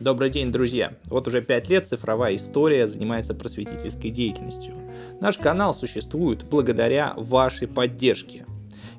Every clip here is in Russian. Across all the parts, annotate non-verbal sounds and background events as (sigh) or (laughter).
Добрый день, друзья! Вот уже пять лет цифровая история занимается просветительской деятельностью. Наш канал существует благодаря вашей поддержке.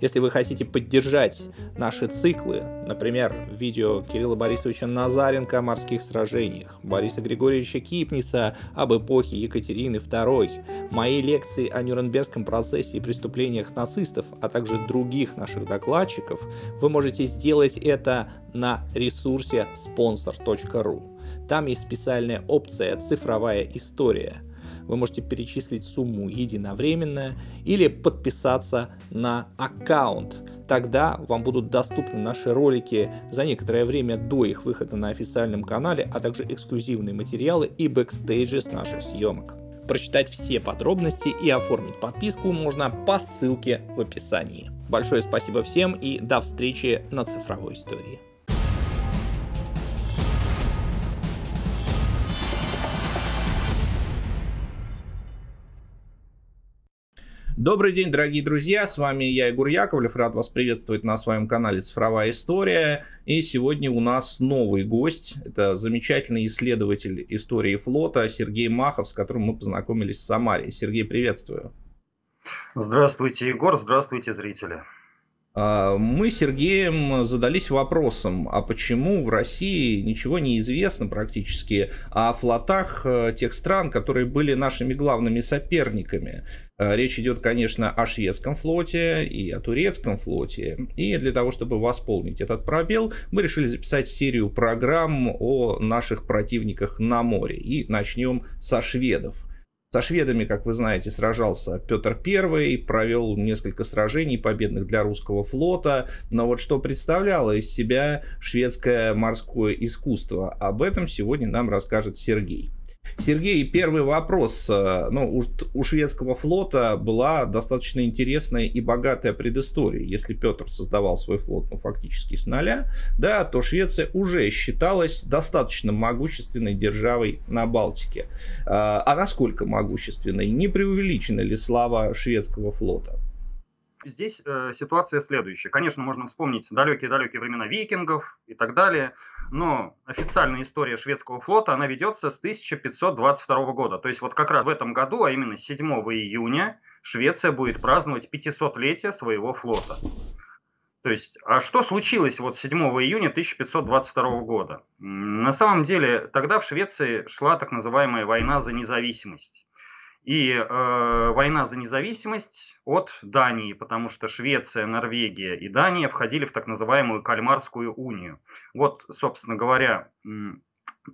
Если вы хотите поддержать наши циклы, например, видео Кирилла Борисовича Назаренко о морских сражениях, Бориса Григорьевича Кипниса об эпохе Екатерины II, мои лекции о Нюрнбергском процессе и преступлениях нацистов, а также других наших докладчиков, вы можете сделать это на ресурсе sponsr.ru. Там есть специальная опция «Цифровая история», вы можете перечислить сумму единовременно или подписаться на аккаунт. Тогда вам будут доступны наши ролики за некоторое время до их выхода на официальном канале, а также эксклюзивные материалы и бэкстейджи с наших съемок. Прочитать все подробности и оформить подписку можно по ссылке в описании. Большое спасибо всем и до встречи на цифровой истории. Добрый день, дорогие друзья, с вами я, Егор Яковлев, рад вас приветствовать на своем канале «Цифровая история». И сегодня у нас новый гость, это замечательный исследователь истории флота Сергей Махов, с которым мы познакомились в Самаре. Сергей, приветствую. Здравствуйте, Егор, здравствуйте, зрители. А, мы с Сергеем задались вопросом, а почему в России ничего не известно практически о флотах э, тех стран, которые были нашими главными соперниками. Э, речь идет, конечно, о шведском флоте и о турецком флоте. И для того, чтобы восполнить этот пробел, мы решили записать серию программ о наших противниках на море. И начнем со шведов. Со шведами, как вы знаете, сражался Петр I, провел несколько сражений победных для русского флота. Но вот что представляло из себя шведское морское искусство, об этом сегодня нам расскажет Сергей. Сергей, первый вопрос. Э, ну, у, у шведского флота была достаточно интересная и богатая предыстория. Если Петр создавал свой флот ну, фактически с нуля, да, то Швеция уже считалась достаточно могущественной державой на Балтике. Э, а насколько могущественной? Не преувеличена ли слава шведского флота? Здесь э, ситуация следующая. Конечно, можно вспомнить далекие-далекие времена викингов и так далее но официальная история шведского флота, она ведется с 1522 года. То есть вот как раз в этом году, а именно 7 июня, Швеция будет праздновать 500-летие своего флота. То есть, а что случилось вот 7 июня 1522 года? На самом деле, тогда в Швеции шла так называемая война за независимость и э, война за независимость от Дании, потому что Швеция, Норвегия и Дания входили в так называемую Кальмарскую унию. Вот, собственно говоря,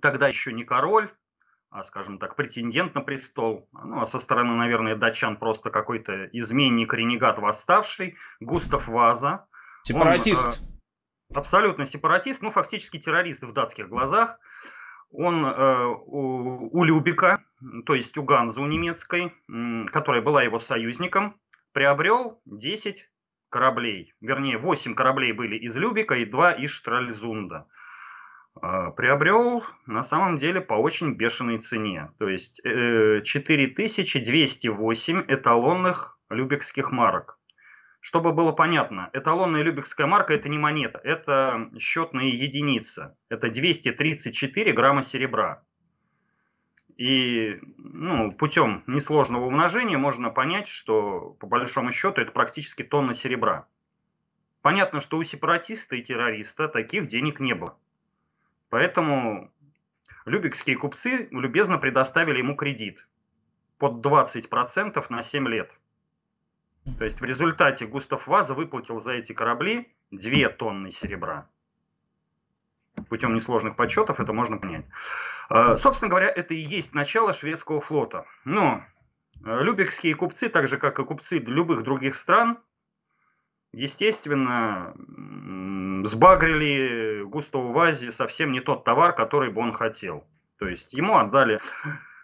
тогда еще не король, а, скажем так, претендент на престол, ну, а со стороны, наверное, датчан просто какой-то изменник, ренегат восставший, Густав Ваза. Сепаратист. Он, э, абсолютно сепаратист, ну, фактически террорист в датских глазах. Он э, у, у Любика, то есть у Ганзы у немецкой, которая была его союзником, приобрел 10 кораблей. Вернее, 8 кораблей были из Любика и 2 из Штральзунда. А, приобрел на самом деле по очень бешеной цене. То есть 4208 э, эталонных любекских марок. Чтобы было понятно, эталонная любекская марка это не монета, это счетная единица. Это 234 грамма серебра. И ну, путем несложного умножения можно понять, что по большому счету это практически тонна серебра. Понятно, что у сепаратиста и террориста таких денег не было. Поэтому любекские купцы любезно предоставили ему кредит под 20% на 7 лет. То есть в результате Густав Ваза выплатил за эти корабли 2 тонны серебра. Путем несложных подсчетов это можно понять. Э, собственно говоря, это и есть начало шведского флота. Но э, любекские купцы, так же как и купцы любых других стран, естественно, сбагрили Густаву Вазе совсем не тот товар, который бы он хотел. То есть ему отдали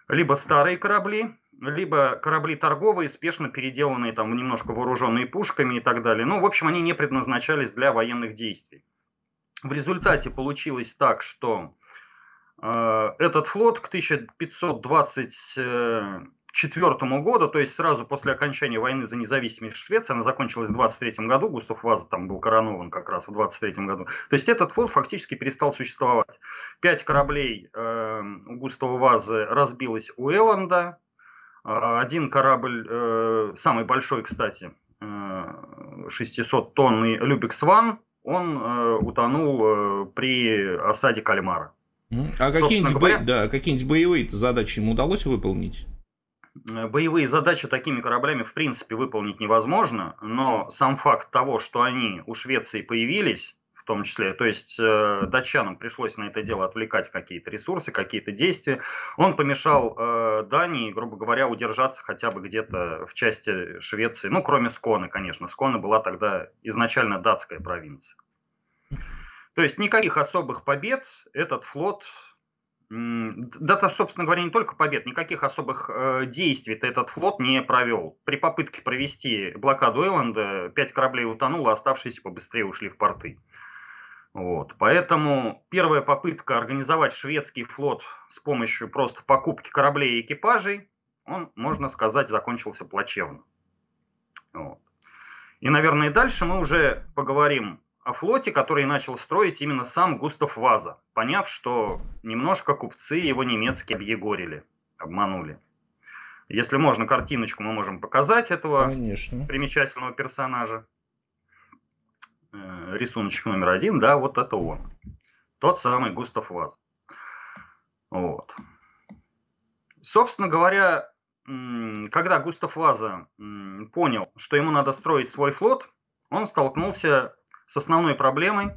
либо старые корабли, либо корабли торговые, спешно переделанные, там, немножко вооруженные пушками и так далее. Ну, в общем, они не предназначались для военных действий. В результате получилось так, что этот флот к 1523 четвертому году, то есть сразу после окончания войны за независимость Швеции, она закончилась в 23 году, Густав Ваза там был коронован как раз в 23 году. То есть этот флот фактически перестал существовать. Пять кораблей э, Густава Вазы разбилось у Элланда, а один корабль, э, самый большой, кстати, э, 600 тонный Любек Сван, он э, утонул э, при осаде Кальмара. А какие-нибудь, бо... да, какие-нибудь боевые задачи ему удалось выполнить? Э, боевые задачи такими кораблями в принципе выполнить невозможно, но сам факт того, что они у Швеции появились, в том числе, то есть э, датчанам пришлось на это дело отвлекать какие-то ресурсы, какие-то действия, он помешал э, Дании, грубо говоря, удержаться хотя бы где-то в части Швеции, ну, кроме Сконы, конечно. Скона была тогда изначально датская провинция. То есть никаких особых побед этот флот да, собственно говоря, не только побед, никаких особых э, действий этот флот не провел. При попытке провести блокаду Элленда пять кораблей утонуло, оставшиеся побыстрее ушли в порты. Вот. Поэтому первая попытка организовать шведский флот с помощью просто покупки кораблей и экипажей, он, можно сказать, закончился плачевно. Вот. И, наверное, дальше мы уже поговорим флоте, который начал строить именно сам Густав Ваза, поняв, что немножко купцы его немецкие объегорили, обманули. Если можно, картиночку мы можем показать этого Конечно. примечательного персонажа. Э, рисуночек номер один, да, вот это он. Тот самый Густав Ваз. Вот. Собственно говоря, когда Густав Ваза понял, что ему надо строить свой флот, он столкнулся с основной проблемой,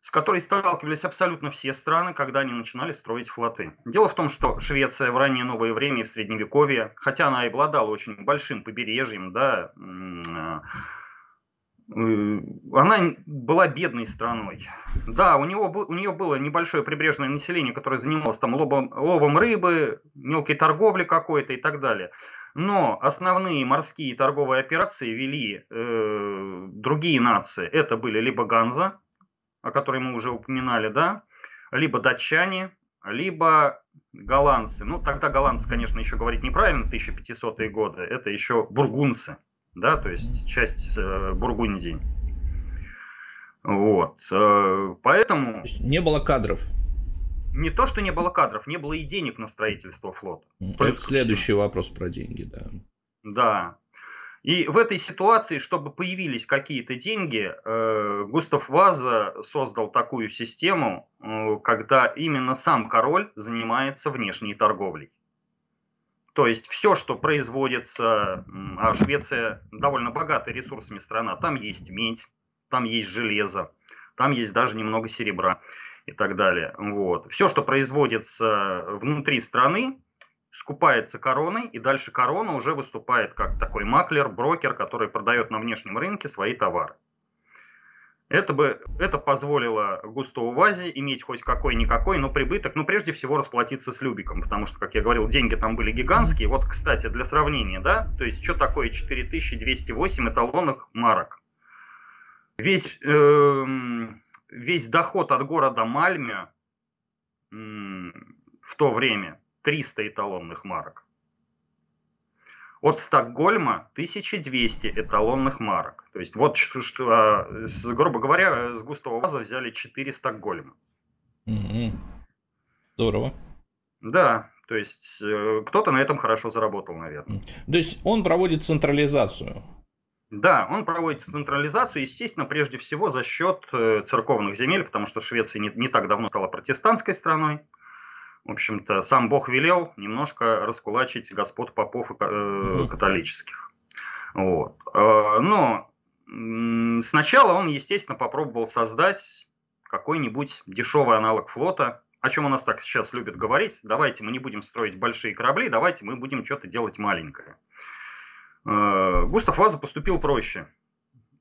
с которой сталкивались абсолютно все страны, когда они начинали строить флоты. Дело в том, что Швеция в раннее новое время и в Средневековье, хотя она и обладала очень большим побережьем, да, э, она была бедной страной. Да, у, него, у нее было небольшое прибрежное население, которое занималось там ловом, ловом рыбы, мелкой торговлей какой-то и так далее. Но основные морские торговые операции вели э, другие нации. Это были либо Ганза, о которой мы уже упоминали, да, либо датчане, либо голландцы. Ну, тогда голландцы, конечно, еще говорить неправильно, 1500-е годы. Это еще бургунцы, да, то есть часть э, Бургундии. Вот. Э, поэтому... Не было кадров не то, что не было кадров, не было и денег на строительство флота. Это следующий вопрос про деньги, да. Да. И в этой ситуации, чтобы появились какие-то деньги, э, Густав Ваза создал такую систему, э, когда именно сам король занимается внешней торговлей. То есть все, что производится, а Швеция довольно богатая ресурсами страна, там есть медь, там есть железо, там есть даже немного серебра и так далее. Вот. Все, что производится внутри страны, скупается короной, и дальше корона уже выступает как такой маклер, брокер, который продает на внешнем рынке свои товары. Это, бы, это позволило Густаву Вазе иметь хоть какой-никакой, но прибыток, ну, прежде всего, расплатиться с Любиком, потому что, как я говорил, деньги там были гигантские. Вот, кстати, для сравнения, да, то есть, что такое 4208 эталонных марок? Весь э, весь доход от города Мальме в то время 300 эталонных марок. От Стокгольма 1200 эталонных марок. То есть вот, что, а, грубо говоря, с Густава Ваза взяли 4 Стокгольма. Угу. Здорово. Да, то есть э, кто-то на этом хорошо заработал, наверное. То есть он проводит централизацию. Да, он проводит централизацию, естественно, прежде всего за счет э, церковных земель, потому что Швеция не, не так давно стала протестантской страной. В общем-то, сам Бог велел немножко раскулачить господ попов и э, католических. Вот. Э, но сначала он, естественно, попробовал создать какой-нибудь дешевый аналог флота, о чем у нас так сейчас любят говорить. Давайте мы не будем строить большие корабли, давайте мы будем что-то делать маленькое. Э, Густав Ваза поступил проще.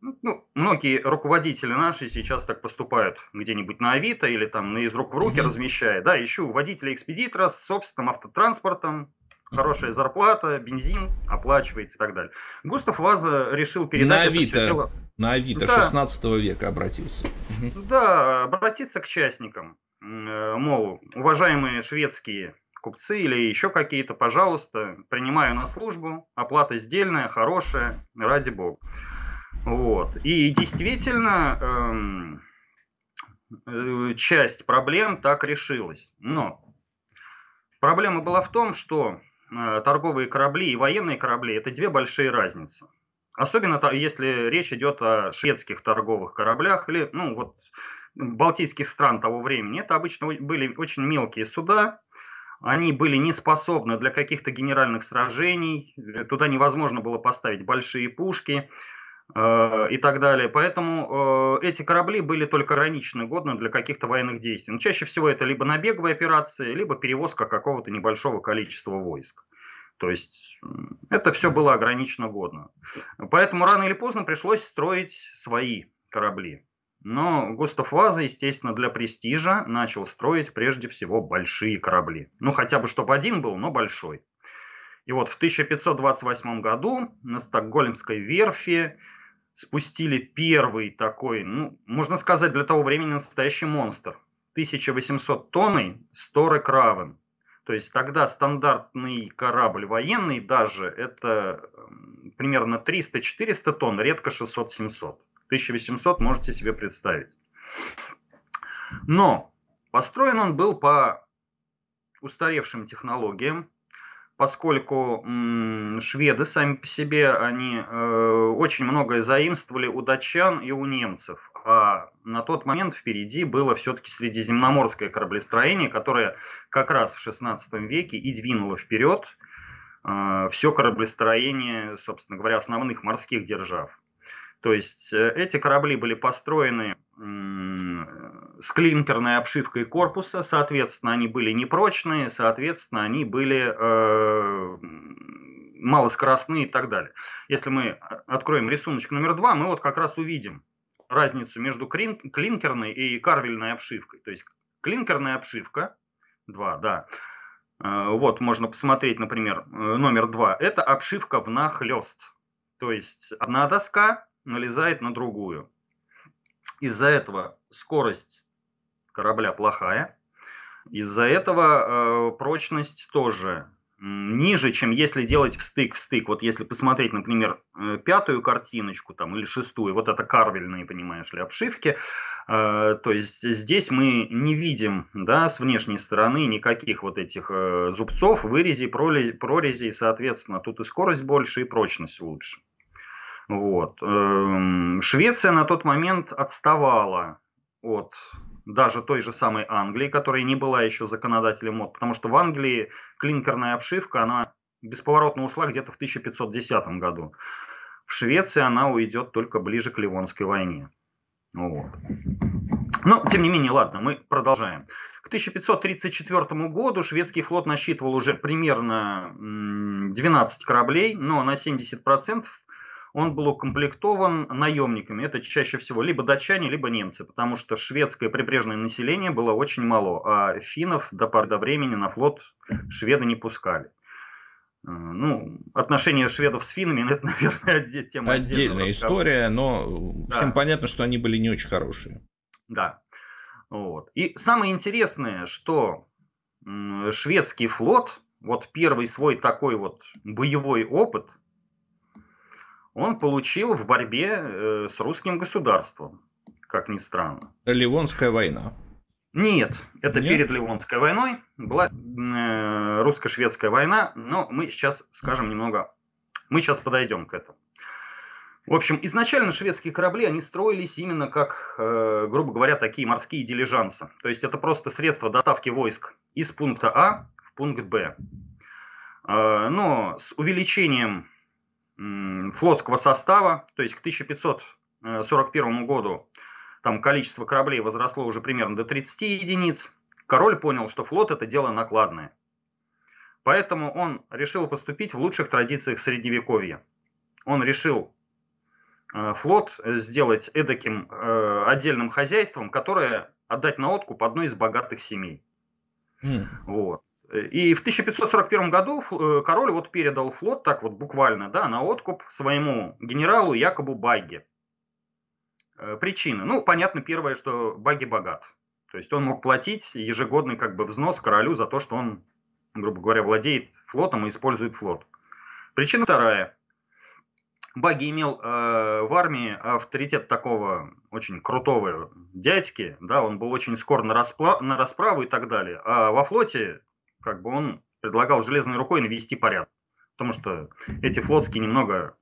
Ну, многие руководители наши сейчас так поступают где-нибудь на Авито или там на из рук в руки размещая. Да, ищу водителя-экспедитора с собственным автотранспортом, хорошая зарплата, бензин оплачивается и так далее. Густав Ваза решил передать... На Авито, дело... на Авито да. 16 века обратился. Да, обратиться к частникам. Э, мол, уважаемые шведские купцы или еще какие-то, пожалуйста, принимаю на службу, оплата сдельная, хорошая, ради бога. Вот. И действительно, эм, э, часть проблем так решилась. Но проблема была в том, что э, торговые корабли и военные корабли – это две большие разницы. Особенно если речь идет о шведских торговых кораблях или, ну, вот, балтийских стран того времени. Это обычно были очень мелкие суда, они были не способны для каких-то генеральных сражений, туда невозможно было поставить большие пушки э, и так далее. Поэтому э, эти корабли были только ограниченно годны для каких-то военных действий. Но чаще всего это либо набеговые операции, либо перевозка какого-то небольшого количества войск. То есть это все было ограниченно годно. Поэтому рано или поздно пришлось строить свои корабли. Но Густав Ваза, естественно, для престижа начал строить прежде всего большие корабли. Ну, хотя бы, чтобы один был, но большой. И вот в 1528 году на Стокгольмской верфи спустили первый такой, ну, можно сказать, для того времени настоящий монстр. 1800 тонн Сторы Кравен. То есть тогда стандартный корабль военный даже это примерно 300-400 тонн, редко 600-700. 1800 можете себе представить. Но построен он был по устаревшим технологиям, поскольку шведы сами по себе, они э, очень многое заимствовали у датчан и у немцев а на тот момент впереди было все-таки средиземноморское кораблестроение, которое как раз в XVI веке и двинуло вперед э, все кораблестроение, собственно говоря, основных морских держав. То есть э, эти корабли были построены с клинкерной обшивкой корпуса, соответственно, они были непрочные, соответственно, они были э, малоскоростные и так далее. Если мы откроем рисунок номер два, мы вот как раз увидим, разницу между клинкерной и карвельной обшивкой. То есть клинкерная обшивка, 2, да, э, вот можно посмотреть, например, э, номер 2, это обшивка внахлёст. То есть одна доска налезает на другую. Из-за этого скорость корабля плохая, из-за этого э, прочность тоже ниже, чем если делать в стык в стык. Вот если посмотреть, например, э, пятую картиночку там или шестую, вот это карвельные, понимаешь ли, обшивки, э, то есть здесь мы не видим, да, с внешней стороны никаких вот этих э, зубцов, вырезей, прорезей, соответственно, тут и скорость больше, и прочность лучше. Вот. Эм, Швеция на тот момент отставала от даже той же самой Англии, которая не была еще законодателем мод, потому что в Англии клинкерная обшивка, она бесповоротно ушла где-то в 1510 году. В Швеции она уйдет только ближе к Ливонской войне. Вот. Но, тем не менее, ладно, мы продолжаем. К 1534 году шведский флот насчитывал уже примерно 12 кораблей, но на 70% он был укомплектован наемниками. Это чаще всего либо датчане, либо немцы, потому что шведское прибрежное население было очень мало, а финнов до поры до времени на флот шведы не пускали. Э, ну, отношения шведов с финнами, (laughs) это, наверное, тема Отдельная история, но да. всем понятно, что они были не очень хорошие. Да. Вот. И самое интересное, что шведский флот, вот первый свой такой вот боевой опыт – он получил в борьбе э, с русским государством, как ни странно. Ливонская война. Нет, это Нет? перед Ливонской войной была э, русско-шведская война, но мы сейчас скажем немного, мы сейчас подойдем к этому. В общем, изначально шведские корабли, они строились именно как, э, грубо говоря, такие морские дилижансы. То есть это просто средство доставки войск из пункта А в пункт Б. Э, но с увеличением флотского состава, то есть к 1541 году там количество кораблей возросло уже примерно до 30 единиц. Король понял, что флот это дело накладное. Поэтому он решил поступить в лучших традициях Средневековья. Он решил э, флот сделать эдаким э, отдельным хозяйством, которое отдать на откуп одной из богатых семей. Mm. Вот. И в 1541 году э, король вот передал флот, так вот буквально, да, на откуп своему генералу Якобу Багге. Э, причина. Ну, понятно, первое, что Багги богат. То есть он мог платить ежегодный как бы взнос королю за то, что он грубо говоря, владеет флотом и использует флот. Причина вторая. Баги имел э, в армии авторитет такого очень крутого дядьки, да, он был очень скор на, распла- на расправу и так далее. А во флоте, как бы он предлагал железной рукой навести порядок. Потому что эти флотские немного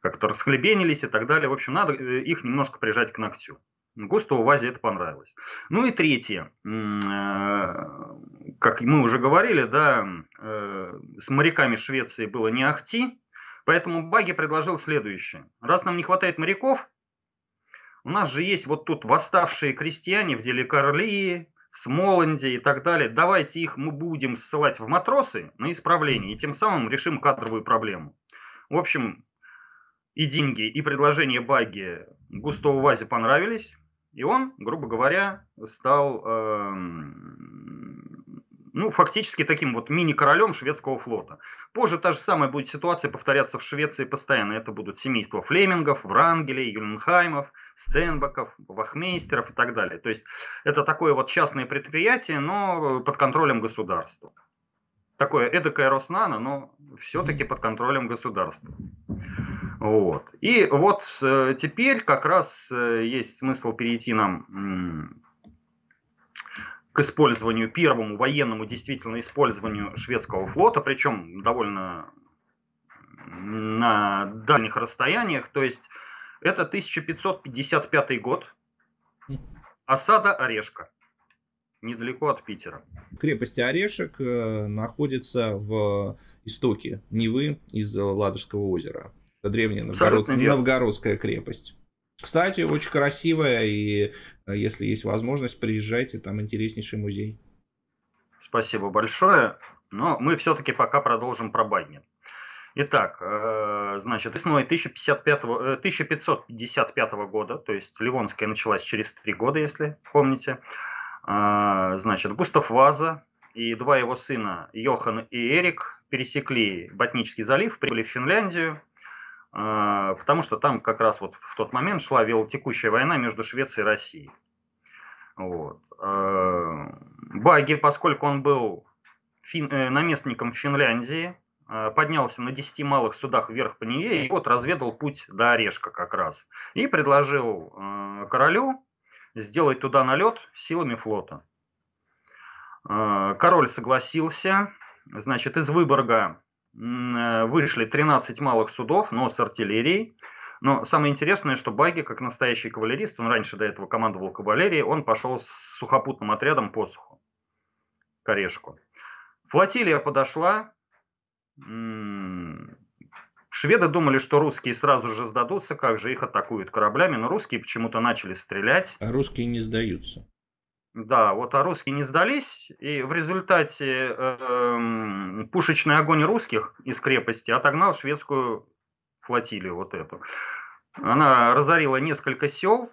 как-то расхлебенились и так далее. В общем, надо э, их немножко прижать к ногтю. Густову Вазе это понравилось. Ну и третье, э, как мы уже говорили, да, э, с моряками Швеции было не ахти, поэтому Баги предложил следующее. Раз нам не хватает моряков, у нас же есть вот тут восставшие крестьяне в деле Карлии, в Смоланде и так далее. Давайте их мы будем ссылать в матросы на исправление, и тем самым решим кадровую проблему. В общем, и деньги, и предложение Баги Густову Вазе понравились. И он, грубо говоря, стал, э, ну, фактически таким вот мини-королем шведского флота. Позже та же самая будет ситуация повторяться в Швеции постоянно. Это будут семейства Флемингов, Врангелей, Юленхаймов, Стенбаков, Вахмейстеров и так далее. То есть это такое вот частное предприятие, но под контролем государства. Такое эдакое Роснано, но все-таки под контролем государства. Вот. И вот э, теперь как раз э, есть смысл перейти нам к использованию, первому военному действительно использованию шведского флота, причем довольно на дальних расстояниях. То есть это 1555 год, осада Орешка, недалеко от Питера. Крепость Орешек э, находится в истоке Невы из Ладожского озера. Это древняя Новгород... новгородская крепость. Кстати, очень красивая, и э, если есть возможность, приезжайте, там интереснейший музей. Спасибо большое. Но мы все-таки пока продолжим про Байден. Итак, э, значит, весной 1055, 1555 э, года, то есть Ливонская началась через три года, если помните, значит, Густав Ваза и два его сына, Йохан и Эрик, пересекли Ботнический залив, прибыли в Финляндию, потому что там как раз вот в тот момент шла велотекущая война между Швецией и Россией. Вот. А, Баги, поскольку он был фин, э, наместником Финляндии, а, поднялся на 10 малых судах вверх по Неве и вот разведал путь до Орешка как раз. И предложил королю сделать туда налет силами флота. Король согласился. Значит, из Выборга Э, вышли 13 малых судов, но с артиллерией. Но самое интересное, что Баги, как настоящий кавалерист, он раньше до этого командовал кавалерией, он пошел с сухопутным отрядом по суху, к Орешку. Флотилия подошла. Шведы думали, что русские сразу же сдадутся, как же их атакуют кораблями, но русские почему-то начали стрелять. А русские не сдаются. Да, вот а русские не сдались, и в результате э, пушечный огонь русских из крепости отогнал шведскую флотилию вот эту. Она разорила несколько сел,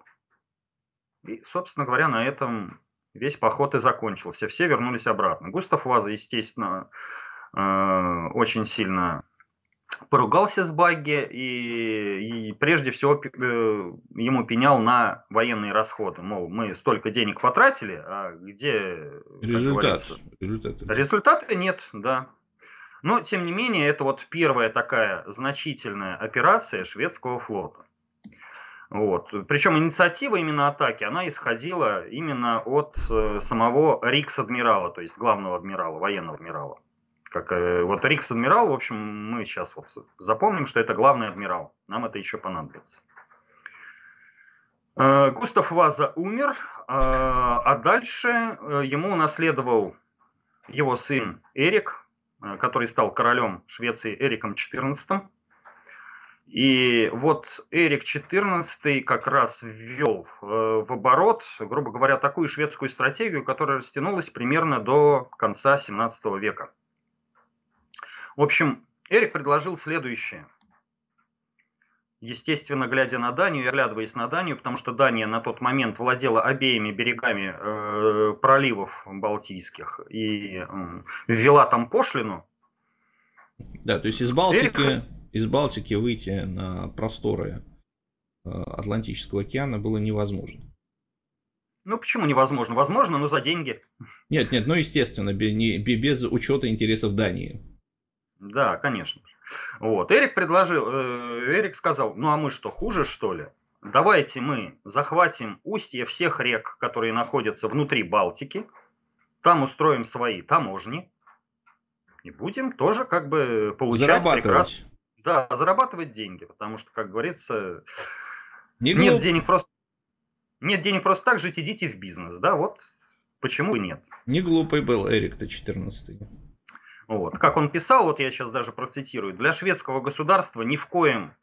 и, собственно говоря, на этом весь поход и закончился. Все вернулись обратно. Густав Ваза, естественно, э, очень сильно поругался с Багги и, и прежде всего э, ему пенял на военные расходы. Мол, мы столько денег потратили, а где... Результат. Результаты. Результата нет, да. Но, тем не менее, это вот первая такая значительная операция шведского флота. Вот. Причем инициатива именно атаки, она исходила именно от э, самого Рикс-адмирала, то есть главного адмирала, военного адмирала. Как, э, вот Рикс адмирал, в общем, мы сейчас вот запомним, что это главный адмирал. Нам это еще понадобится. Э, Густав Ваза умер, э, а дальше ему унаследовал его сын Эрик, который стал королем Швеции Эриком XIV. И вот Эрик XIV как раз ввел в оборот, грубо говоря, такую шведскую стратегию, которая растянулась примерно до конца 17 века. В общем, Эрик предложил следующее. Естественно, глядя на Данию и оглядываясь на Данию, потому что Дания на тот момент владела обеими берегами э, проливов Балтийских и э, ввела там пошлину. Да, то есть из Балтики, Эрик... из Балтики выйти на просторы э, Атлантического океана было невозможно. Ну, почему невозможно? Возможно, но за деньги. Нет, нет, ну, естественно, без учета интересов Дании. Да, конечно. Вот. Эрик предложил, э, Эрик сказал, ну а мы что, хуже что ли? Давайте мы захватим устье всех рек, которые находятся внутри Балтики, там устроим свои таможни и будем тоже как бы получать зарабатывать. Прекрас... Да, зарабатывать деньги, потому что, как говорится, Не нет денег просто нет денег просто так жить, идите в бизнес, да, вот почему и нет. Не глупый был Эрик-то 14 Вот. Как он писал, вот я сейчас даже процитирую, для шведского государства ни в коем,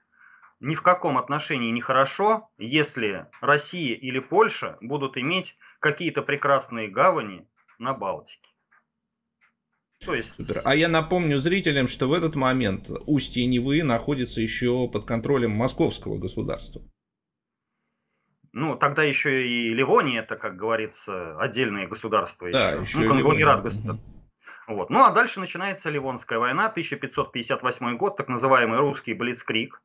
ни в каком отношении не хорошо, если Россия или Польша будут иметь какие-то прекрасные гавани на Балтике. То есть... Супер. А я напомню зрителям, что в этот момент устье Невы находится еще под контролем московского государства. Ну, тогда еще и Ливония, это, как говорится, отдельное государство. Да, еще, еще ну, конгломерат государств. Вот. Ну, а дальше начинается Ливонская война, 1558 год, так называемый русский Блицкрик,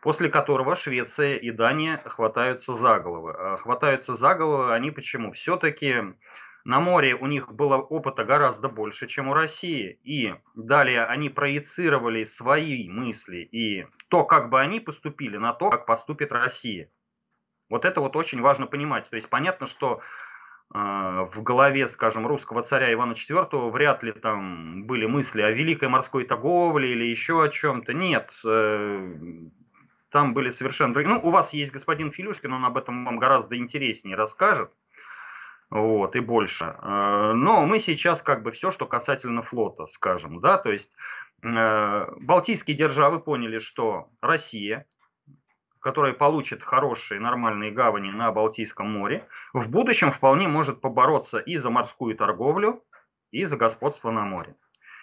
после которого Швеция и Дания хватаются за головы. А хватаются за головы они почему? Все-таки на море у них было опыта гораздо больше, чем у России. И далее они проецировали свои мысли и то, как бы они поступили, на то, как поступит Россия. Вот это вот очень важно понимать. То есть понятно, что в голове, скажем, русского царя Ивана IV вряд ли там были мысли о великой морской торговле или еще о чем-то. Нет, э, там были совершенно другие. Ну, у вас есть господин Филюшкин, он об этом вам гораздо интереснее расскажет вот, и больше. Э, но мы сейчас как бы все, что касательно флота, скажем, да, то есть э, Балтийские державы поняли, что Россия, которая получит хорошие нормальные гавани на Балтийском море, в будущем вполне может побороться и за морскую торговлю, и за господство на море.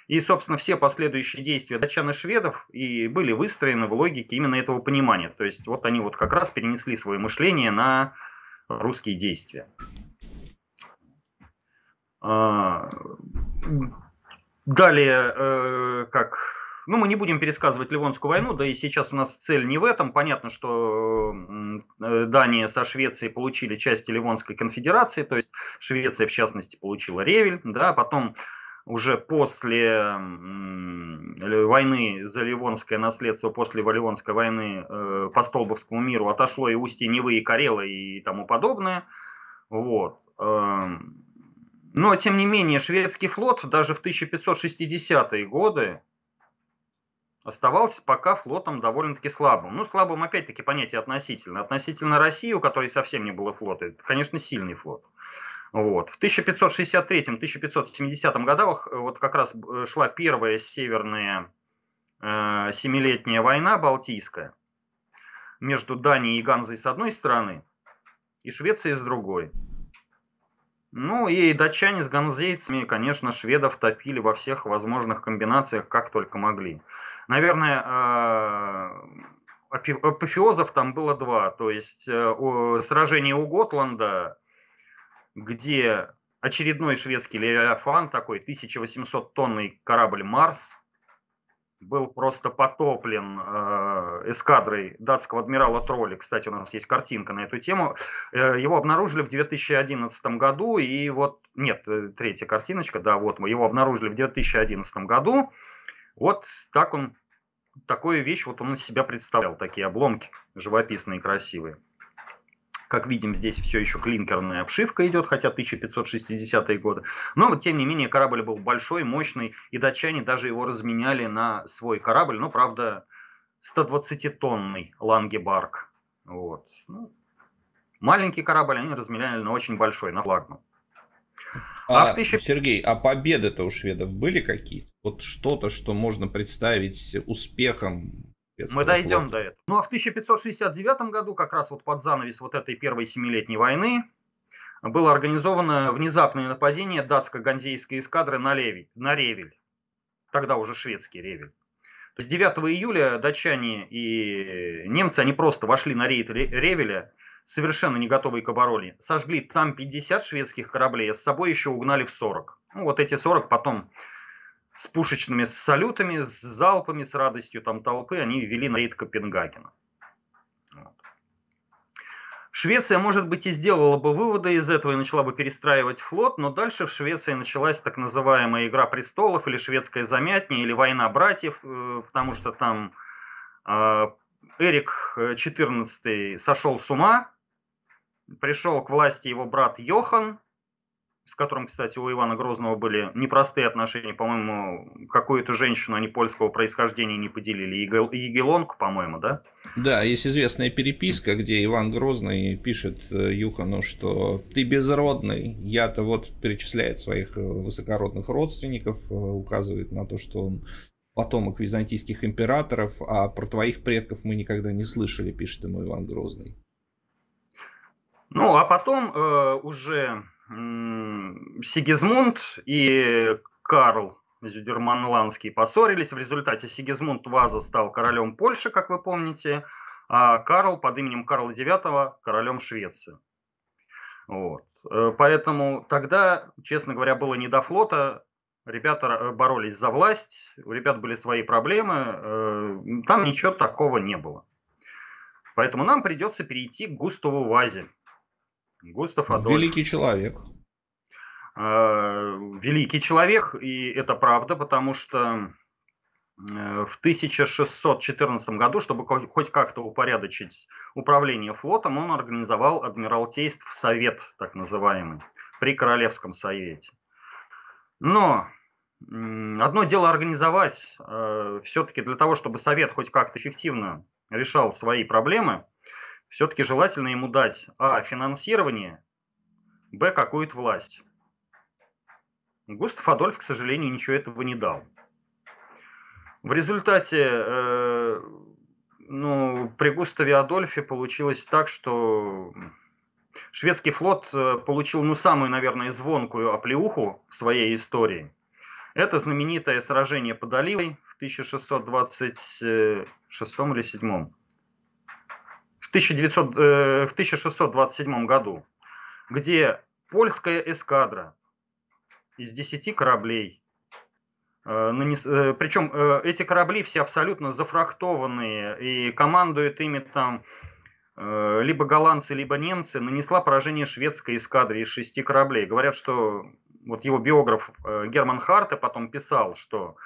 И, собственно, все последующие действия датчан и шведов и были выстроены в логике именно этого понимания. То есть вот они вот как раз перенесли свое мышление на русские действия. А, далее, э, как, ну мы не будем пересказывать Ливонскую войну, да и сейчас у нас цель не в этом. Понятно, что э, Дания со Швецией получили части Ливонской конфедерации, то есть Швеция в частности получила Ревель, да, потом уже после войны за Ливонское наследство, после Ливонской войны э, по Столбовскому миру отошло и устье Невы, и Карелы и тому подобное. Вот. Эм, но, тем не менее, шведский флот даже в 1560-е годы оставался пока флотом довольно-таки слабым. Ну, слабым, опять-таки, понятие относительно. Относительно России, у которой совсем не было флота, это, конечно, сильный флот. Вот. В 1563-1570 годах э, вот как раз э, шла первая северная э, семилетняя война Балтийская между Данией и Ганзой с одной стороны и Швецией с другой. Ну и датчане с ганзейцами, конечно, шведов топили во всех возможных комбинациях, как только могли. Наверное, э, апофеозов там было два. То есть э, сражение у Готланда, где очередной шведский Левиафан, такой 1800-тонный корабль «Марс», был просто потоплен э, эскадрой датского адмирала Тролли. Кстати, у нас есть картинка на эту тему. Э, его обнаружили в 2011 году, и вот, нет, э, третья картиночка, да, вот мы его обнаружили в 2011 году. Вот так он, такую вещь вот он из себя представлял, такие обломки живописные, красивые. Как видим, здесь все еще клинкерная обшивка идет, хотя 1560-е годы. Но, вот, тем не менее, корабль был большой, мощный, и датчане даже его разменяли на свой корабль. Ну, правда, 120-тонный Лангебарк. Вот. Ну, маленький корабль они разменяли на очень большой, на флагман. А, а тысяч... Сергей, а победы-то у шведов были какие-то? Вот что-то, что можно представить успехом мы дойдем флота. до этого. Ну а в 1569 году, как раз вот под занавес вот этой первой семилетней войны, было организовано внезапное нападение датско-ганзейской эскадры на, Леви, на Ревель. Тогда уже шведский Ревель. То есть 9 июля датчане и немцы, они просто вошли на рейд Ревеля, совершенно не готовые к обороне. Сожгли там 50 шведских кораблей, а с собой еще угнали в 40. Ну, вот эти 40 потом с пушечными салютами, с залпами, с радостью там толпы они ввели на рейд Копенгагена. Швеция, может быть, и сделала бы выводы из этого и начала бы перестраивать флот, но дальше в Швеции началась так называемая «Игра престолов» или «Шведская замятня» или «Война братьев», э, потому что там а, Эрик XIV сошел с ума, пришел к власти его брат Йохан, с которым, кстати, у Ивана Грозного были непростые отношения. По-моему, какую-то женщину они польского происхождения не поделили. Егелонку, по-моему, да? Да, есть известная переписка, где Иван Грозный пишет э, Юхану, что ты безродный. Я-то вот перечисляет своих э, высокородных родственников, э, указывает на то, что он потомок византийских императоров, а про твоих предков мы никогда не слышали, пишет ему Иван Грозный. Ну, а потом э, уже Сигизмунд и Карл Зюдерманландский поссорились. В результате Сигизмунд Ваза стал королем Польши, как вы помните, а Карл под именем Карла IX королем Швеции. Вот. Э, поэтому тогда, честно говоря, было не до флота. Ребята боролись за власть, у ребят были свои проблемы, э, там ничего такого не было. Поэтому нам придется перейти к Густаву Вазе. Густав Адольф. Великий человек. А, великий человек, и это правда, потому что э, в 1614 году, чтобы хоть как-то упорядочить управление флотом, он организовал Адмиралтейств Совет, так называемый, при Королевском Совете. Но одно дело организовать, э, все-таки для того, чтобы Совет хоть как-то эффективно решал свои проблемы – все-таки желательно ему дать а. финансирование, б. какую-то власть. Густав Адольф, к сожалению, ничего этого не дал. В результате, э, ну, при Густаве Адольфе получилось так, что шведский флот э, получил, ну, самую, наверное, звонкую оплеуху в своей истории. Это знаменитое сражение под Оливой в 1626 или 1627 в, 1900, э, в 1627 году, где польская эскадра из 10 кораблей, э, э, причем эти корабли все абсолютно зафрахтованные, и командуют ими там либо голландцы, либо немцы, нанесла поражение шведской эскадре из шести кораблей. Говорят, что вот его биограф Герман Харте потом писал, что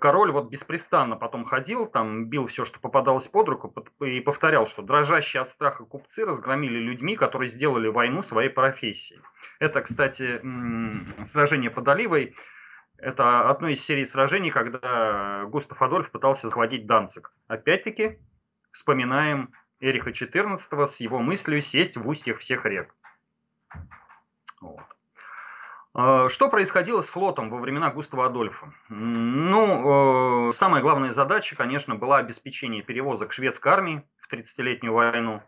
король вот беспрестанно потом ходил, там бил все, что попадалось под руку, и повторял, что дрожащие от страха купцы разгромили людьми, которые сделали войну своей профессией. Это, кстати, сражение под Оливой, это одно из серий сражений, когда Густав Адольф пытался захватить Данцик. Опять-таки, вспоминаем Эриха XIV с его мыслью сесть в устьях всех рек. Вот. А, что происходило с флотом во времена Густава Адольфа? Ну, э, самая главная задача, конечно, была обеспечение перевозок шведской армии в 30-летнюю войну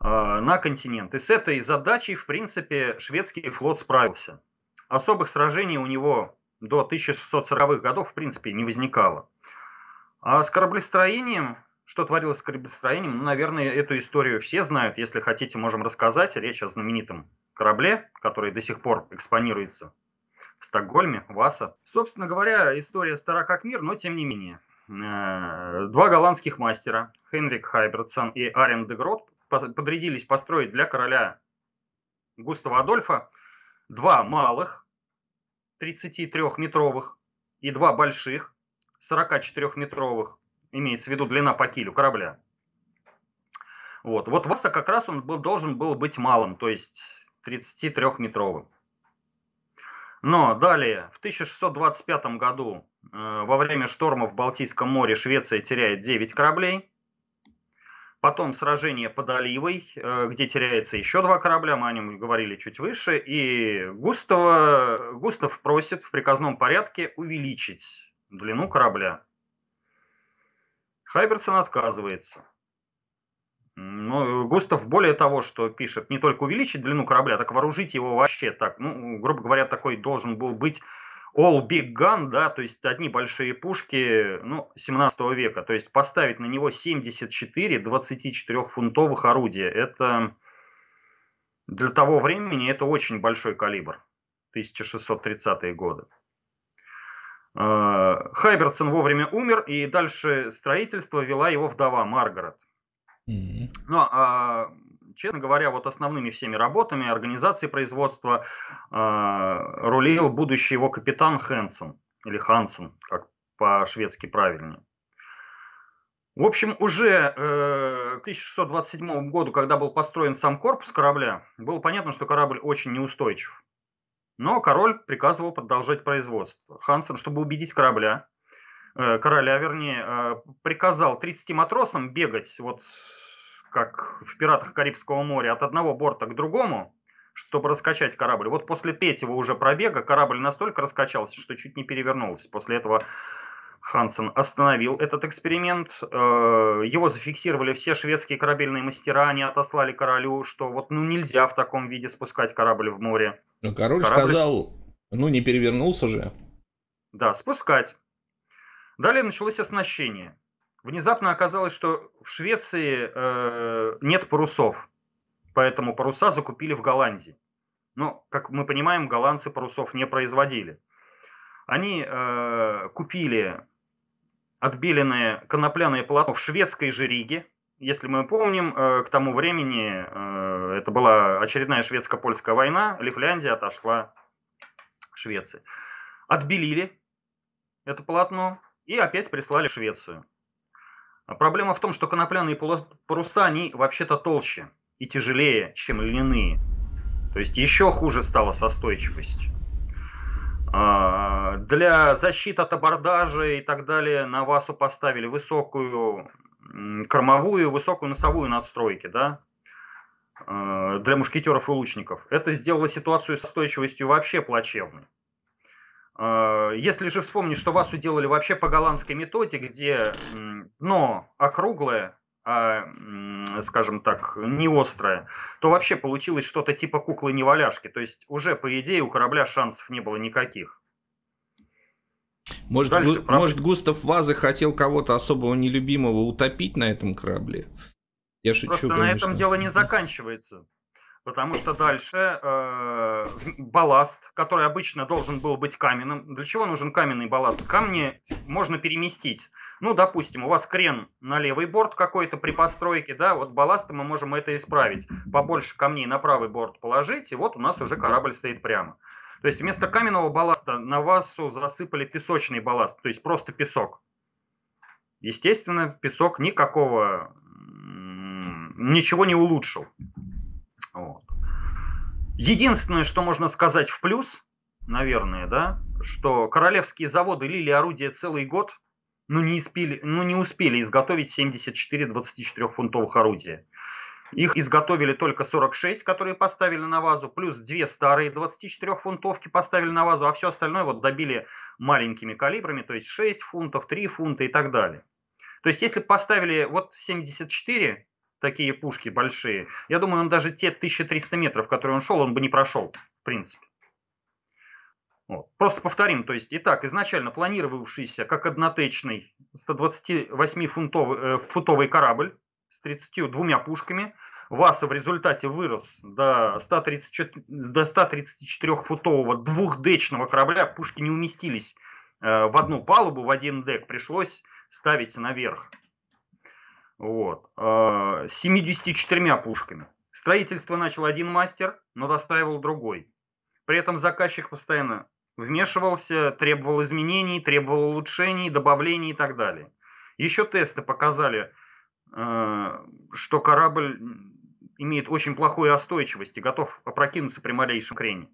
а, на континент. И с этой задачей, в принципе, шведский флот справился. Особых сражений у него до 1640-х годов, в принципе, не возникало. А с кораблестроением, что творилось с кораблестроением, ну, наверное, эту историю все знают. Если хотите, можем рассказать. Речь о знаменитом корабле, который до сих пор экспонируется в Стокгольме, ВАСа. Собственно говоря, история стара как мир, но тем не менее. Э, два голландских мастера, Хенрик Хайбертсон и Арен де Грот, подрядились построить для короля Густава Адольфа два малых 33-метровых и два больших 44-метровых, имеется в виду длина по килю корабля. Вот, вот Васа как раз он был, должен был быть малым, то есть 33-метровым. Но далее, в 1625 году, э, во время шторма в Балтийском море, Швеция теряет 9 кораблей. Потом сражение под Оливой, э, где теряется еще два корабля, мы о нем говорили чуть выше. И Густав, Густав просит в приказном порядке увеличить длину корабля. Хайберсон отказывается. Ну, Густав более того, что пишет, не только увеличить длину корабля, так вооружить его вообще так, ну, грубо говоря, такой должен был быть all big gun, да, то есть одни большие пушки, ну, 17 века, то есть поставить на него 74 24-фунтовых орудия, это для того времени это очень большой калибр, 1630-е годы. Э, Хайбертсон вовремя умер, и дальше строительство вела его вдова Маргарет. А честно говоря, вот основными всеми работами, организацией производства э, рулил будущий его капитан Хэнсон, или Хансен, как по-шведски правильнее. В общем, уже э, к 1627 году, когда был построен сам корпус корабля, было понятно, что корабль очень неустойчив. Но король приказывал продолжать производство. Хансен, чтобы убедить корабля, э, короля, вернее, э, приказал 30 матросам бегать, вот как в «Пиратах Карибского моря», от одного борта к другому, чтобы раскачать корабль. Вот после третьего уже пробега корабль настолько раскачался, что чуть не перевернулся. После этого Хансен остановил этот эксперимент. Э, его зафиксировали все шведские корабельные мастера, они отослали королю, что вот ну нельзя в таком виде спускать корабль в море. Но король корабль... сказал, ну не перевернулся же. Да, спускать. Далее началось оснащение. Внезапно оказалось, что в Швеции э, нет парусов, поэтому паруса закупили в Голландии. Но, как мы понимаем, голландцы парусов не производили. Они э, купили отбеленное конопляное полотно в шведской же Риге. Если мы помним, э, к тому времени э, это была очередная шведско-польская война, Лифляндия отошла Швеции. Отбелили это полотно и опять прислали в Швецию. А проблема в том, что конопляные паруса, они вообще-то толще и тяжелее, чем льняные. То есть еще хуже стало со стойчивостью. А, для защиты от абордажа и так далее на ВАСу поставили высокую кормовую, высокую носовую надстройки, да, а, для мушкетеров и лучников. Это сделало ситуацию с устойчивостью вообще плачевной. А, если же вспомнить, что ВАСу делали вообще по голландской методе, где дно округлое, а, скажем так, не острая, то вообще получилось что-то типа куклы-неваляшки. То есть уже, по идее, у корабля шансов не было никаких. Может, Дальше, Гу- может Густав Вазы хотел кого-то особого нелюбимого утопить на этом корабле? Я шучу, Просто конечно. на этом дело не заканчивается. Потому что дальше э, (laughs) балласт, который обычно должен был быть каменным. Для чего нужен каменный балласт? Камни можно переместить. Ну, допустим, у вас крен на левый борт какой-то при постройке, да, вот балластом мы можем это исправить. Побольше камней на правый борт положить, и вот у нас уже корабль стоит прямо. То есть вместо каменного балласта на васу засыпали песочный балласт, то есть просто песок. Естественно, песок никакого, ничего не улучшил. Вот. Единственное, что можно сказать в плюс, наверное, да, что королевские заводы лили орудия целый год, ну не, успели, ну не успели изготовить 74 24-фунтовых орудия. Их изготовили только 46, которые поставили на вазу, плюс две старые 24-фунтовки поставили на вазу, а все остальное вот добили маленькими калибрами, то есть 6 фунтов, 3 фунта и так далее. То есть если поставили вот 74 такие пушки большие, я думаю, он даже те 1300 метров, которые он шел, он бы не прошел, в принципе. Вот. Просто повторим, то есть, итак, изначально планировавшийся как однотечный 128-футовый э, корабль с 32 пушками, ВАСа в результате вырос до 134-футового двухдечного корабля, пушки не уместились э, в одну палубу, в один дек, пришлось ставить наверх. Вот. Э, с 74 пушками. Строительство начал один мастер, но достраивал другой. При этом заказчик постоянно вмешивался, требовал изменений, требовал улучшений, добавлений и так далее. Еще тесты показали, э, что корабль имеет очень плохую остойчивость и готов опрокинуться при малейшем крене.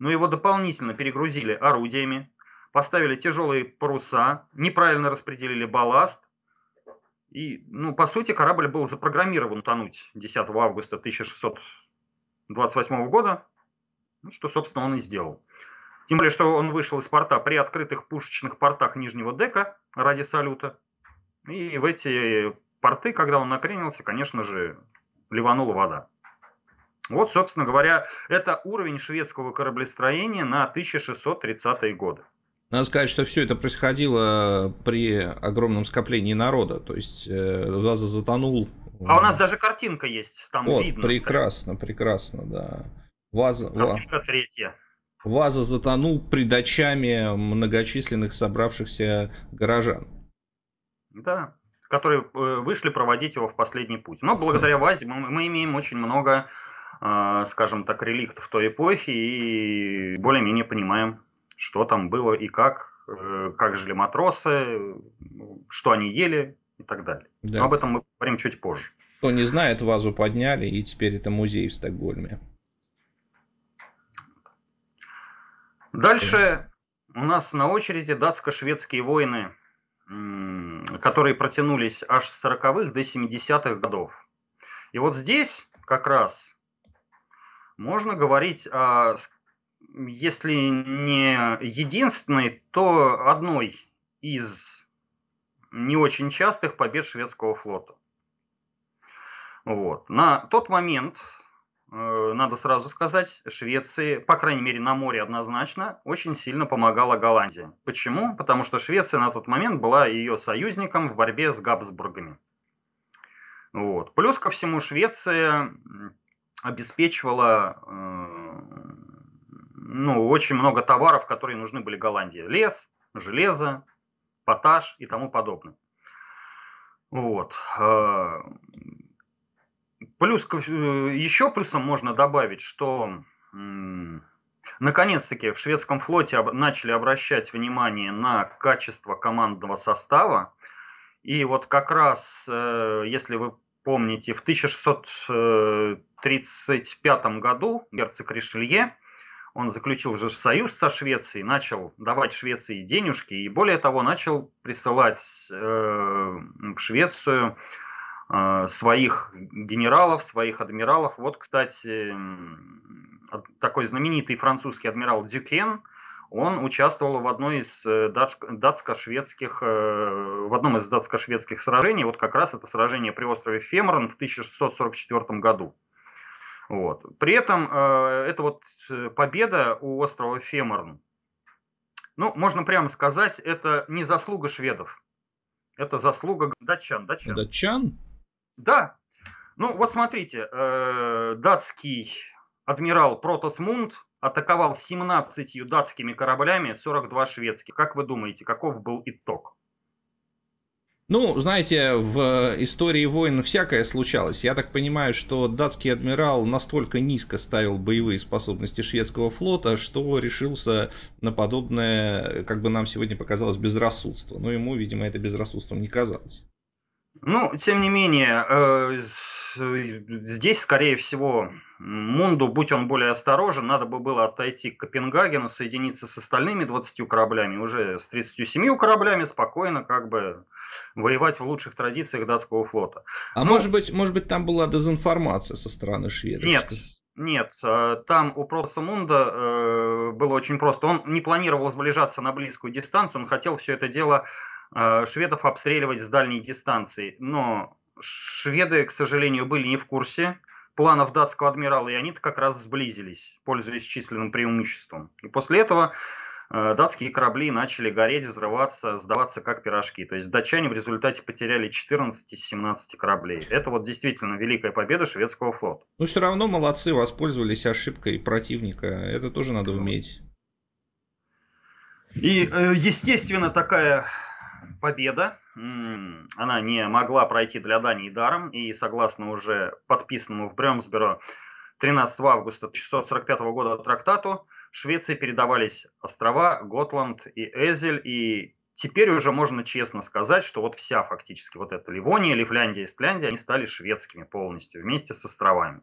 Но его дополнительно перегрузили орудиями, поставили тяжелые паруса, неправильно распределили балласт. И, ну, по сути, корабль был запрограммирован тонуть 10 августа 1628 года, ну, что, собственно, он и сделал. Тем более, что он вышел из порта при открытых пушечных портах нижнего дека ради салюта. И в эти порты, когда он накренился, конечно же, ливанула вода. Вот, собственно говоря, это уровень шведского кораблестроения на 1630-е годы. Надо сказать, что все это происходило при огромном скоплении народа. То есть э, Ваза затонул. А у нас даже картинка есть, там вот, видно. Прекрасно, прекрасно, да. Ваза, картинка третья. Ваза затонул пред очами многочисленных собравшихся горожан. Да. которые э, вышли проводить его в последний путь. Но благодаря ВАЗе мы, мы имеем очень много, э, скажем так, реликтов той эпохи и более-менее понимаем, что там было и как, э, как жили матросы, что они ели и так далее. Да. Но об этом мы поговорим чуть позже. Кто не знает, вазу подняли, и теперь это музей в Стокгольме. Дальше у нас на очереди датско-шведские войны которые протянулись аж с 40-х до 70-х годов. И вот здесь как раз можно говорить о, если не единственной, то одной из не очень частых побед шведского флота. Вот. На тот момент Э, надо сразу сказать, Швеции, по крайней мере на море однозначно, очень сильно помогала Голландия. Почему? Потому что Швеция на тот момент была ее союзником в борьбе с Габсбургами. Вот. Плюс ко всему Швеция обеспечивала э, ну, очень много товаров, которые нужны были Голландии. Лес, железо, поташ и тому подобное. Вот. Э, Плюс, э, еще плюсом можно добавить, что наконец-таки в шведском флоте начали обращать внимание на качество командного состава. И вот как раз, э, если вы помните, в 1635 году герцог Ришелье, он заключил уже союз со Швецией, начал давать Швеции денежки и более того начал присылать э, в Швецию Э, своих генералов, своих адмиралов. Вот, кстати, такой знаменитый французский адмирал Дюкен, он участвовал в одной из э, датско-шведских, э, в одном из датско-шведских сражений, вот как раз это сражение при острове Фемрон в 1644 году. Вот. При этом это вот победа у острова Феморн, ну, можно прямо сказать, это не заслуга шведов, это заслуга датчан. Датчан? датчан? Да. Ну, вот смотрите, э, датский адмирал Протосмунд атаковал 17 датскими кораблями, 42 шведских. Как вы думаете, каков был итог? Ну, знаете, в истории войн всякое случалось. Я так понимаю, что датский адмирал настолько низко ставил боевые способности шведского флота, что решился на подобное, как бы нам сегодня показалось, безрассудство. Но ему, видимо, это безрассудством не казалось. Ну, тем не менее, э, здесь, скорее всего, Мунду, будь он более осторожен, надо бы было отойти к Копенгагену, соединиться с остальными 20 кораблями, уже с 37 кораблями спокойно как бы воевать в лучших традициях датского флота. А ну, может быть, может быть, там была дезинформация со стороны шведов? Нет, нет, э, там у Проса Мунда э, было очень просто. Он не планировал сближаться на близкую дистанцию, он хотел все это дело Э, шведов обстреливать с дальней дистанции. Но шведы, к сожалению, были не в курсе планов датского адмирала, и они-то как раз сблизились, пользуясь численным преимуществом. И после этого э, датские корабли начали гореть, взрываться, сдаваться как пирожки. То есть датчане в результате потеряли 14 из 17 кораблей. Это вот действительно великая победа шведского флота. Но все равно молодцы, воспользовались ошибкой противника. Это тоже надо уметь. И, э, естественно, такая победа. Она не могла пройти для Дании даром, и согласно уже подписанному в Бремсбюро 13 августа 1645 года трактату, Швеции передавались острова Готланд и Эзель, и теперь уже можно честно сказать, что вот вся фактически вот эта Ливония, Ливляндия, Истляндия, они стали шведскими полностью, вместе с островами.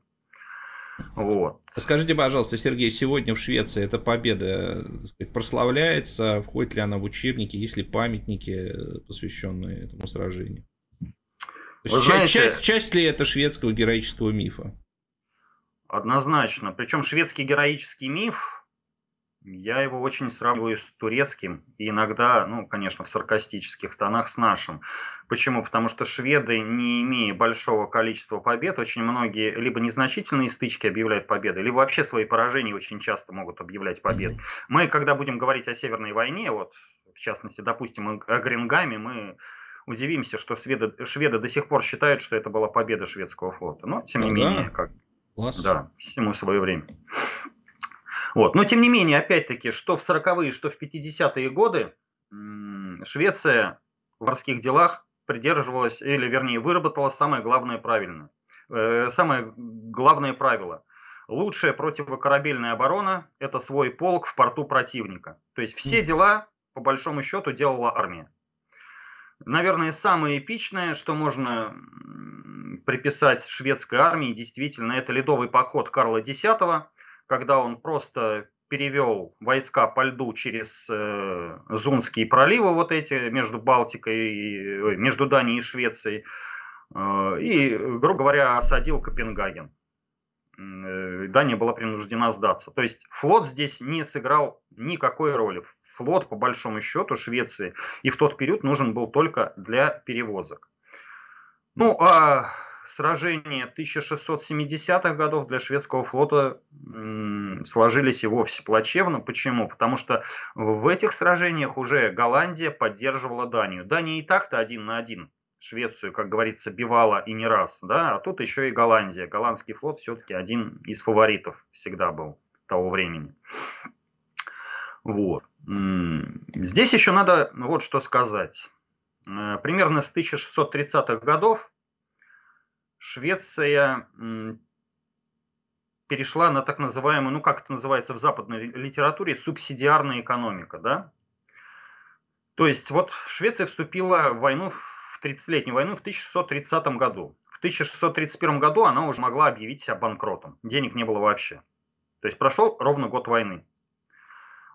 Вот. Скажите, пожалуйста, Сергей, сегодня в Швеции эта победа сказать, прославляется? Входит ли она в учебники? Есть ли памятники, посвященные этому сражению? знаете, часть, часть ли это шведского героического мифа? Однозначно. Причем шведский героический миф я его очень сравниваю с турецким и иногда, ну, конечно, в саркастических тонах с нашим. Почему? Потому что шведы, не имея большого количества побед, очень многие либо незначительные стычки объявляют победы, либо вообще свои поражения очень часто могут объявлять победы. Мы, когда будем говорить о Северной войне, вот, в частности, допустим, о Грингаме, мы удивимся, что шведы, шведы до сих пор считают, что это была победа шведского флота. Но, тем не ага. менее, как... Класс. Да, всему свое время. Вот. Но тем не менее, опять-таки, что в 40-е, что в 50-е годы Швеция в морских делах придерживалась, или вернее выработала самое главное правильное, э, самое главное правило. Лучшая противокорабельная оборона – это свой полк в порту противника. То есть все дела, по большому счету, делала армия. Наверное, самое эпичное, что можно приписать шведской армии, действительно, это ледовый поход Карла X, когда он просто перевел войска по льду через э, Зунские проливы, вот эти, между Балтикой, и, между Данией и Швецией, э, и, грубо говоря, осадил Копенгаген. Э, Дания была принуждена сдаться. То есть флот здесь не сыграл никакой роли. Флот, по большому счету, Швеции и в тот период нужен был только для перевозок. Ну, а сражения 1670-х годов для шведского флота сложились и вовсе плачевно. Почему? Потому что в этих сражениях уже Голландия поддерживала Данию. Дания и так-то один на один Швецию, как говорится, бивала и не раз, да, а тут еще и Голландия. Голландский флот все-таки один из фаворитов всегда был того времени. Вот. Здесь еще надо вот что сказать. Э, примерно с 1630-х годов Швеция перешла на так называемую, ну как это называется в западной литературе, субсидиарная экономика, да? То есть вот Швеция вступила в войну, в 30-летнюю войну в 1630 году. В 1631 году она уже могла объявить себя банкротом. Денег не было вообще. То есть прошел ровно год войны.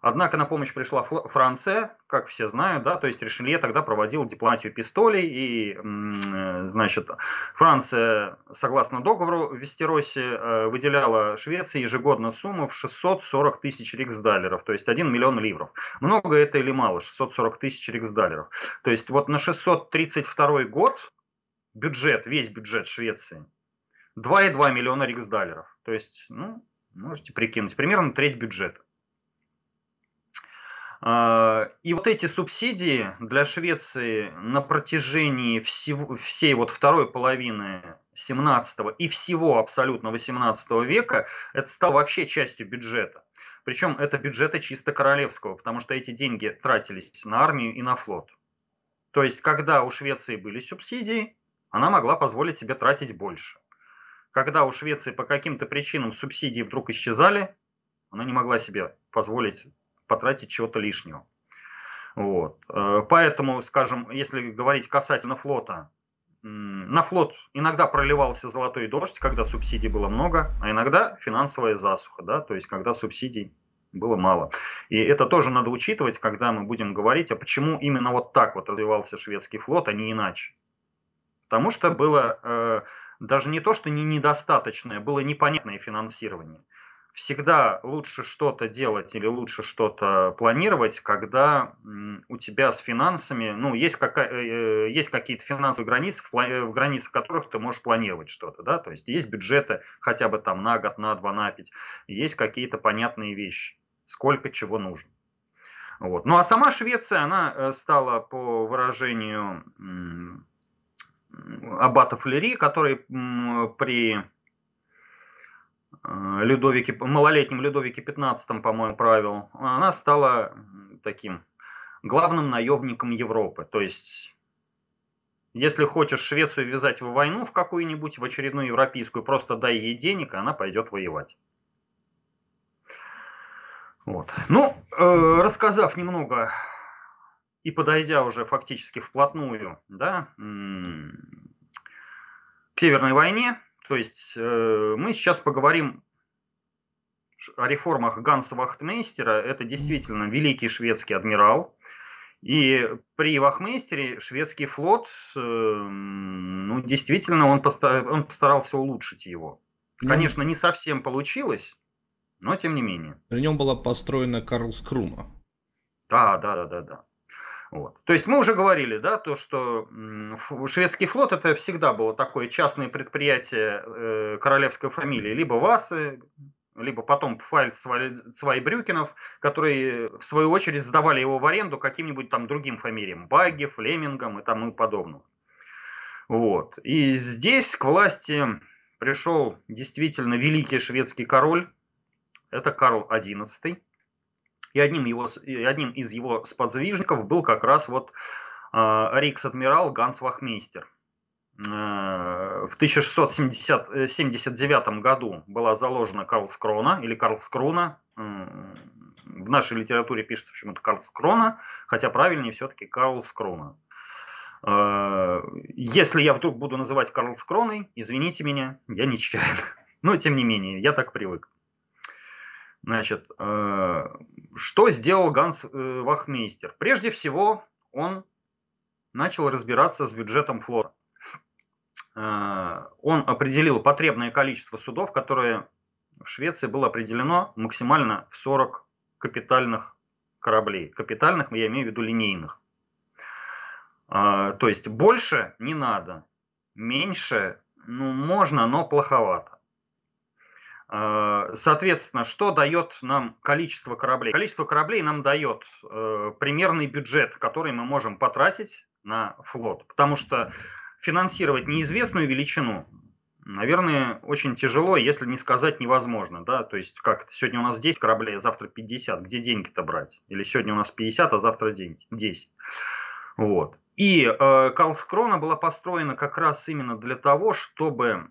Однако на помощь пришла Франция, как все знают, да, то есть Ришелье тогда проводил дипломатию пистолей, и, э, значит, Франция, согласно договору в Вестеросе, э, выделяла Швеции ежегодно сумму в 640 тысяч риксдалеров, то есть 1 миллион ливров. Много это или мало? 640 тысяч риксдалеров. То есть вот на 632 год бюджет, весь бюджет Швеции, 2,2 миллиона риксдалеров. То есть, ну, можете прикинуть, примерно треть бюджета. А, и вот эти субсидии для Швеции на протяжении всего, всей вот второй половины 17 и всего абсолютно 18 века, это стало вообще частью бюджета. Причем это бюджета чисто королевского, потому что эти деньги тратились на армию и на флот. То есть, когда у Швеции были субсидии, она могла позволить себе тратить больше. Когда у Швеции по каким-то причинам субсидии вдруг исчезали, она не могла себе позволить потратить чего-то лишнего. Вот. Э, поэтому, скажем, если говорить касательно флота, на флот иногда проливался золотой дождь, когда субсидий было много, а иногда финансовая засуха, да, то есть когда субсидий было мало. И это тоже надо учитывать, когда мы будем говорить, а почему именно вот так вот развивался шведский флот, а не иначе. Потому что было э, даже не то, что не недостаточное, было непонятное финансирование всегда лучше что-то делать или лучше что-то планировать, когда у тебя с финансами, ну, есть, какая, э, есть какие-то финансовые границы, в границах которых ты можешь планировать что-то, да, то есть есть бюджеты хотя бы там на год, на два, на пять, есть какие-то понятные вещи, сколько чего нужно. Вот. Ну а сама Швеция, она э, стала по выражению Аббата Флери, который при Э, Людовике, малолетнем Людовике 15, по-моему, правил, она стала таким главным наемником Европы. То есть, если хочешь Швецию ввязать в войну в какую-нибудь, в очередную европейскую, просто дай ей денег, и она пойдет воевать. Вот. Ну, э, рассказав немного и подойдя уже фактически вплотную да, к Северной войне, то есть э, мы сейчас поговорим о реформах Ганса Вахтмейстера. Это действительно великий шведский адмирал. И при Вахмейстере шведский флот, э, ну, действительно, он, постар, он постарался улучшить его. Конечно, не совсем получилось, но тем не менее. При нем была построена Карлскрума. Да, да, да, да, да. Вот. То есть мы уже говорили, да, то, что шведский флот это всегда было такое частное предприятие э, королевской фамилии, либо Васы, либо потом Пфальц Цвайбрюкинов, которые в свою очередь сдавали его в аренду каким-нибудь там другим фамилиям, Багги, Флемингом и тому подобное. Вот. И здесь к власти пришел действительно великий шведский король, это Карл XI, и одним, его, и одним из его сподвижников был как раз вот рикс-адмирал Ганс Вахмейстер. В 1679 году была заложена Карлскрона или Карлскрона. В нашей литературе пишется почему-то Карлскрона, хотя правильнее все-таки Карлскрона. Если я вдруг буду называть Карлскроной, извините меня, я нечаянно. (laughs) Но тем не менее, я так привык. Значит, э, что сделал Ганс э, Вахмейстер? Прежде всего, он начал разбираться с бюджетом флота. Э, он определил потребное количество судов, которое в Швеции было определено максимально в 40 капитальных кораблей. Капитальных я имею в виду линейных. То есть больше не надо, меньше ну, можно, но плоховато. Э, соответственно, что дает нам количество кораблей? Количество кораблей нам дает э, примерный бюджет, который мы можем потратить на флот. Потому что финансировать неизвестную величину, наверное, очень тяжело, если не сказать невозможно. Да? То есть, как сегодня у нас 10 кораблей, а завтра 50. Где деньги-то брать? Или сегодня у нас 50, а завтра 10. Вот. И э, Калскрона была построена как раз именно для того, чтобы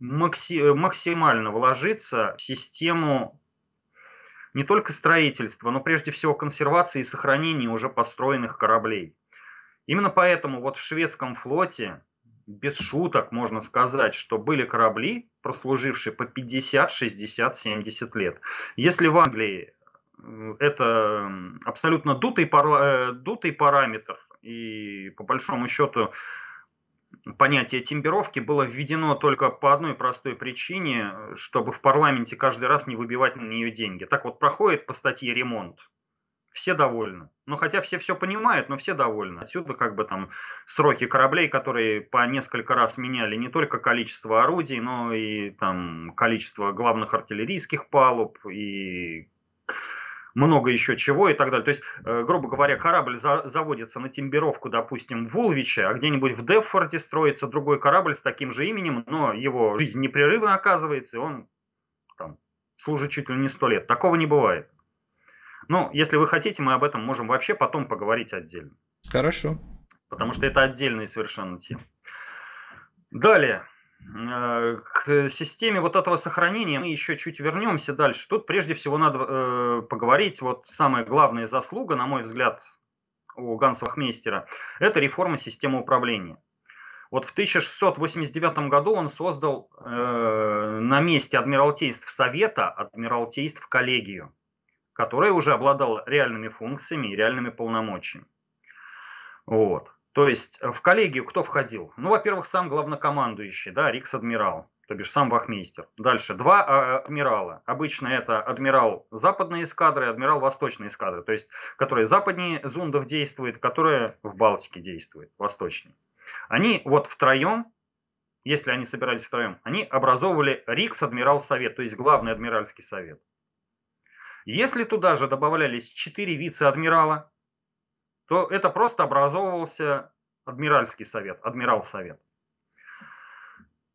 макси максимально вложиться в систему не только строительства, но прежде всего консервации и сохранения уже построенных кораблей. Именно поэтому вот в шведском флоте, без шуток можно сказать, что были корабли, прослужившие по 50, 60, 70 лет. Если в Англии э, это абсолютно дутый, пара, э, дутый параметр, и по большому счету понятие темперовки было введено только по одной простой причине, чтобы в парламенте каждый раз не выбивать на нее деньги. Так вот, проходит по статье ремонт, все довольны. Ну, хотя все все понимают, но все довольны. Отсюда как бы там сроки кораблей, которые по несколько раз меняли не только количество орудий, но и там количество главных артиллерийских палуб и много еще чего и так далее. То есть, э, грубо говоря, корабль за, заводится на тембировку, допустим, в Улвиче, а где-нибудь в Деффорде строится другой корабль с таким же именем, но его жизнь непрерывно оказывается, и он там, служит чуть ли не сто лет. Такого не бывает. Ну, если вы хотите, мы об этом можем вообще потом поговорить отдельно. Хорошо. Потому что это отдельные совершенно темы. Далее. Э, к системе вот этого сохранения мы еще чуть вернемся дальше. Тут прежде всего надо э, поговорить, вот самая главная заслуга, на мой взгляд, у Ганса Вахмейстера, это реформа системы управления. Вот в 1689 году он создал э, на месте Адмиралтейств Совета Адмиралтейств коллегию, которая уже обладала реальными функциями и реальными полномочиями. Вот. То есть э, в коллегию кто входил? Ну, во-первых, сам главнокомандующий, да, Рикс-адмирал, то бишь сам вахмейстер. Дальше два а, адмирала. Обычно это адмирал западной эскадры и адмирал восточной эскадры, то есть которые западнее Зундов действует, которые в Балтике действует, восточнее. Они вот втроем, если они собирались втроем, они образовывали Рикс-адмирал совет, то есть главный адмиральский совет. Если туда же добавлялись четыре вице-адмирала, то это просто образовывался адмиральский совет, адмирал совет.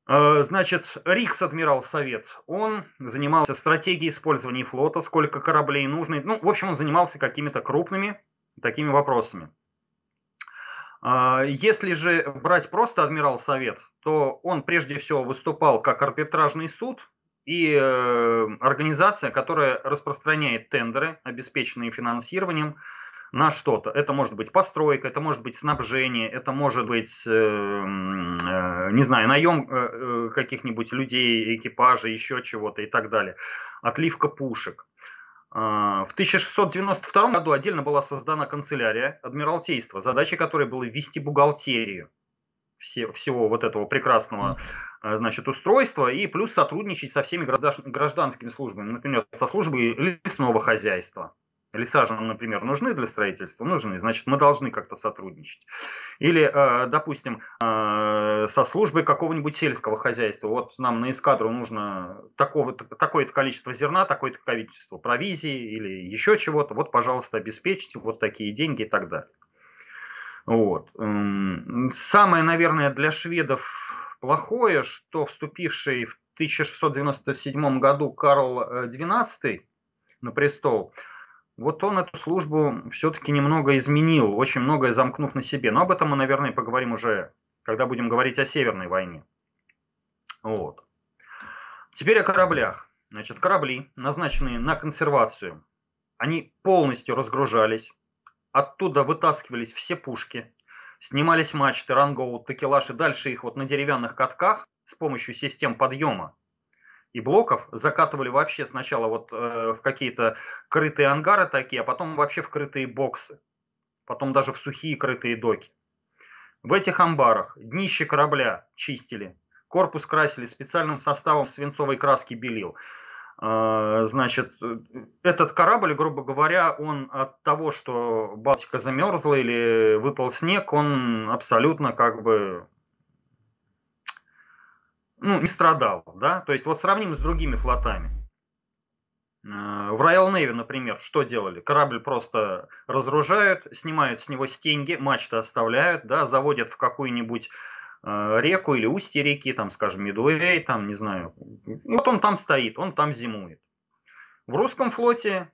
Э, значит, Рикс адмирал совет, он занимался стратегией использования флота, сколько кораблей нужно. Ну, в общем, он занимался какими-то крупными такими вопросами. Э, если же брать просто адмирал совет, то он прежде всего выступал как арбитражный суд и э, организация, которая распространяет тендеры, обеспеченные финансированием, на что-то. Это может быть постройка, это может быть снабжение, это может быть, э, э, не знаю, наем э, каких-нибудь людей, экипажа, еще чего-то и так далее. Отливка пушек. А, в 1692 году отдельно была создана канцелярия Адмиралтейства, задачей которой было ввести бухгалтерию все, всего вот этого прекрасного значит, устройства и плюс сотрудничать со всеми гражданскими службами, например, со службой лесного хозяйства Леса же, например, нужны для строительства, нужны, значит, мы должны как-то сотрудничать. Или, э, допустим, э, со службой какого-нибудь сельского хозяйства. Вот нам на эскадру нужно такого, такое-то количество зерна, такое-то количество провизии или еще чего-то. Вот, пожалуйста, обеспечьте вот такие деньги и так далее. Вот. Самое, наверное, для шведов плохое, что вступивший в 1697 году Карл XII э, на престол – вот он эту службу все-таки немного изменил, очень многое замкнув на себе. Но об этом мы, наверное, поговорим уже, когда будем говорить о Северной войне. Вот. Теперь о кораблях. Значит, корабли, назначенные на консервацию, они полностью разгружались, оттуда вытаскивались все пушки, снимались мачты, рангоут, такелаж и дальше их вот на деревянных катках с помощью систем подъема и блоков закатывали вообще сначала вот э, в какие-то крытые ангары такие, а потом вообще в крытые боксы, потом даже в сухие крытые доки. В этих амбарах днище корабля чистили, корпус красили специальным составом свинцовой краски белил. Э, значит, этот корабль, грубо говоря, он от того, что Балтика замерзла или выпал снег, он абсолютно как бы ну, не страдал, да, то есть вот сравним с другими флотами. Э, в Royal Navy, например, что делали? Корабль просто разгружают, снимают с него стенги, мачты оставляют, да, заводят в какую-нибудь э, реку или устье реки, там, скажем, Медуэй, там, не знаю. Вот он там стоит, он там зимует. В русском флоте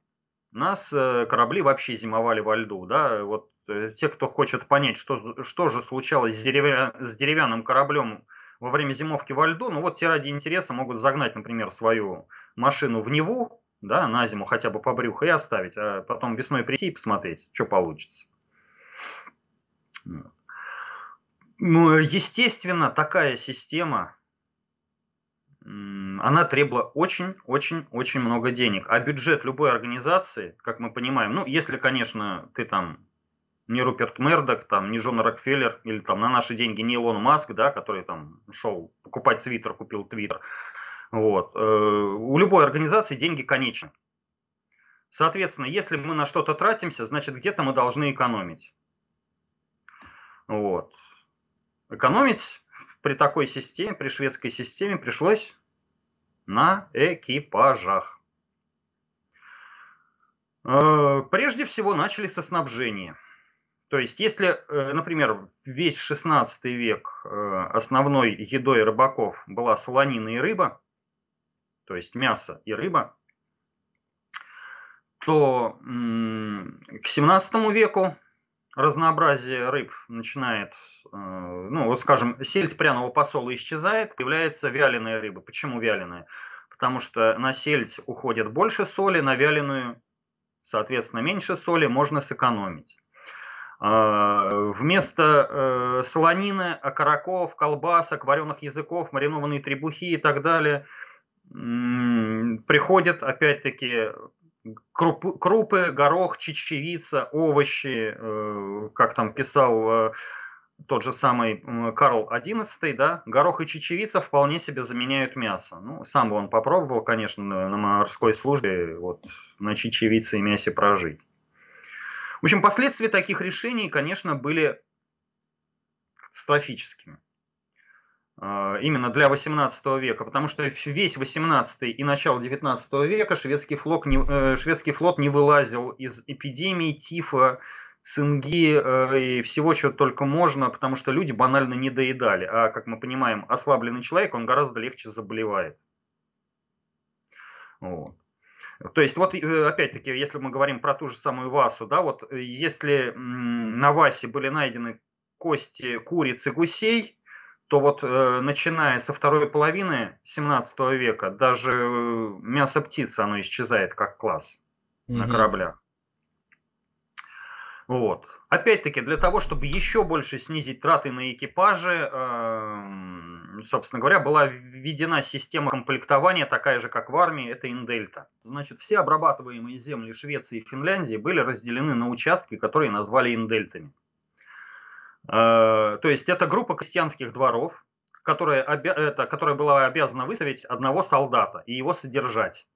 нас э, корабли вообще зимовали во льду, да, вот те, кто хочет понять, что, что же случалось с, деревя... с деревянным кораблем во время зимовки во льду, ну вот те ради интереса могут загнать, например, свою машину в Неву, да, на зиму хотя бы по брюху и оставить, а потом весной прийти и посмотреть, что получится. Ну, естественно, такая система, она требовала очень-очень-очень много денег. А бюджет любой организации, как мы понимаем, ну, если, конечно, ты там не Руперт Мердок, там, не Джон Рокфеллер, или там на наши деньги не Илон Маск, да, который там шел покупать Твиттер, купил Твиттер. Вот. Э, у любой организации деньги конечны. Соответственно, если мы на что-то тратимся, значит где-то мы должны экономить. Вот. Экономить при такой системе, при шведской системе пришлось на экипажах. Э, прежде всего начали со снабжения. То есть, если, э, например, весь 16 век э, основной едой рыбаков была солонина и рыба, то есть мясо и рыба, то к 17 веку разнообразие рыб начинает, э, ну вот скажем, сельдь пряного посола исчезает, появляется вяленая рыба. Почему вяленая? Потому что на сельдь уходит больше соли, на вяленую, соответственно, меньше соли, можно сэкономить. А, вместо э, солонины, окороков, колбасок, вареных языков, маринованные требухи и так далее приходят опять-таки крупы, крупы, горох, чечевица, овощи, э, как там писал э, тот же самый Карл XI, да, горох и чечевица вполне себе заменяют мясо. Ну, сам бы он попробовал, конечно, на морской службе вот, на чечевице и мясе прожить. В общем, последствия таких решений, конечно, были катастрофическими. А, именно для 18 века, потому что весь 18 и начало 19 века шведский флот не, э, шведский флот не вылазил из эпидемии, тифа, цинги э, и всего, чего только можно, потому что люди банально не доедали. А, как мы понимаем, ослабленный человек, он гораздо легче заболевает. Вот. То есть вот э, опять-таки, если мы говорим про ту же самую Васу, да, вот э, если на Васе были найдены кости куриц и гусей, то вот э, начиная со второй половины 17 века даже мясо птицы оно исчезает как класс угу. на кораблях. Вот. Опять-таки, для того, чтобы еще больше снизить траты на экипажи, эм, собственно говоря, была введена система комплектования, такая же, как в армии, это Индельта. Значит, все обрабатываемые земли Швеции и Финляндии были разделены на участки, которые назвали Индельтами. Э, то есть, это группа крестьянских дворов, которая, это, которая была обязана выставить одного солдата и его содержать.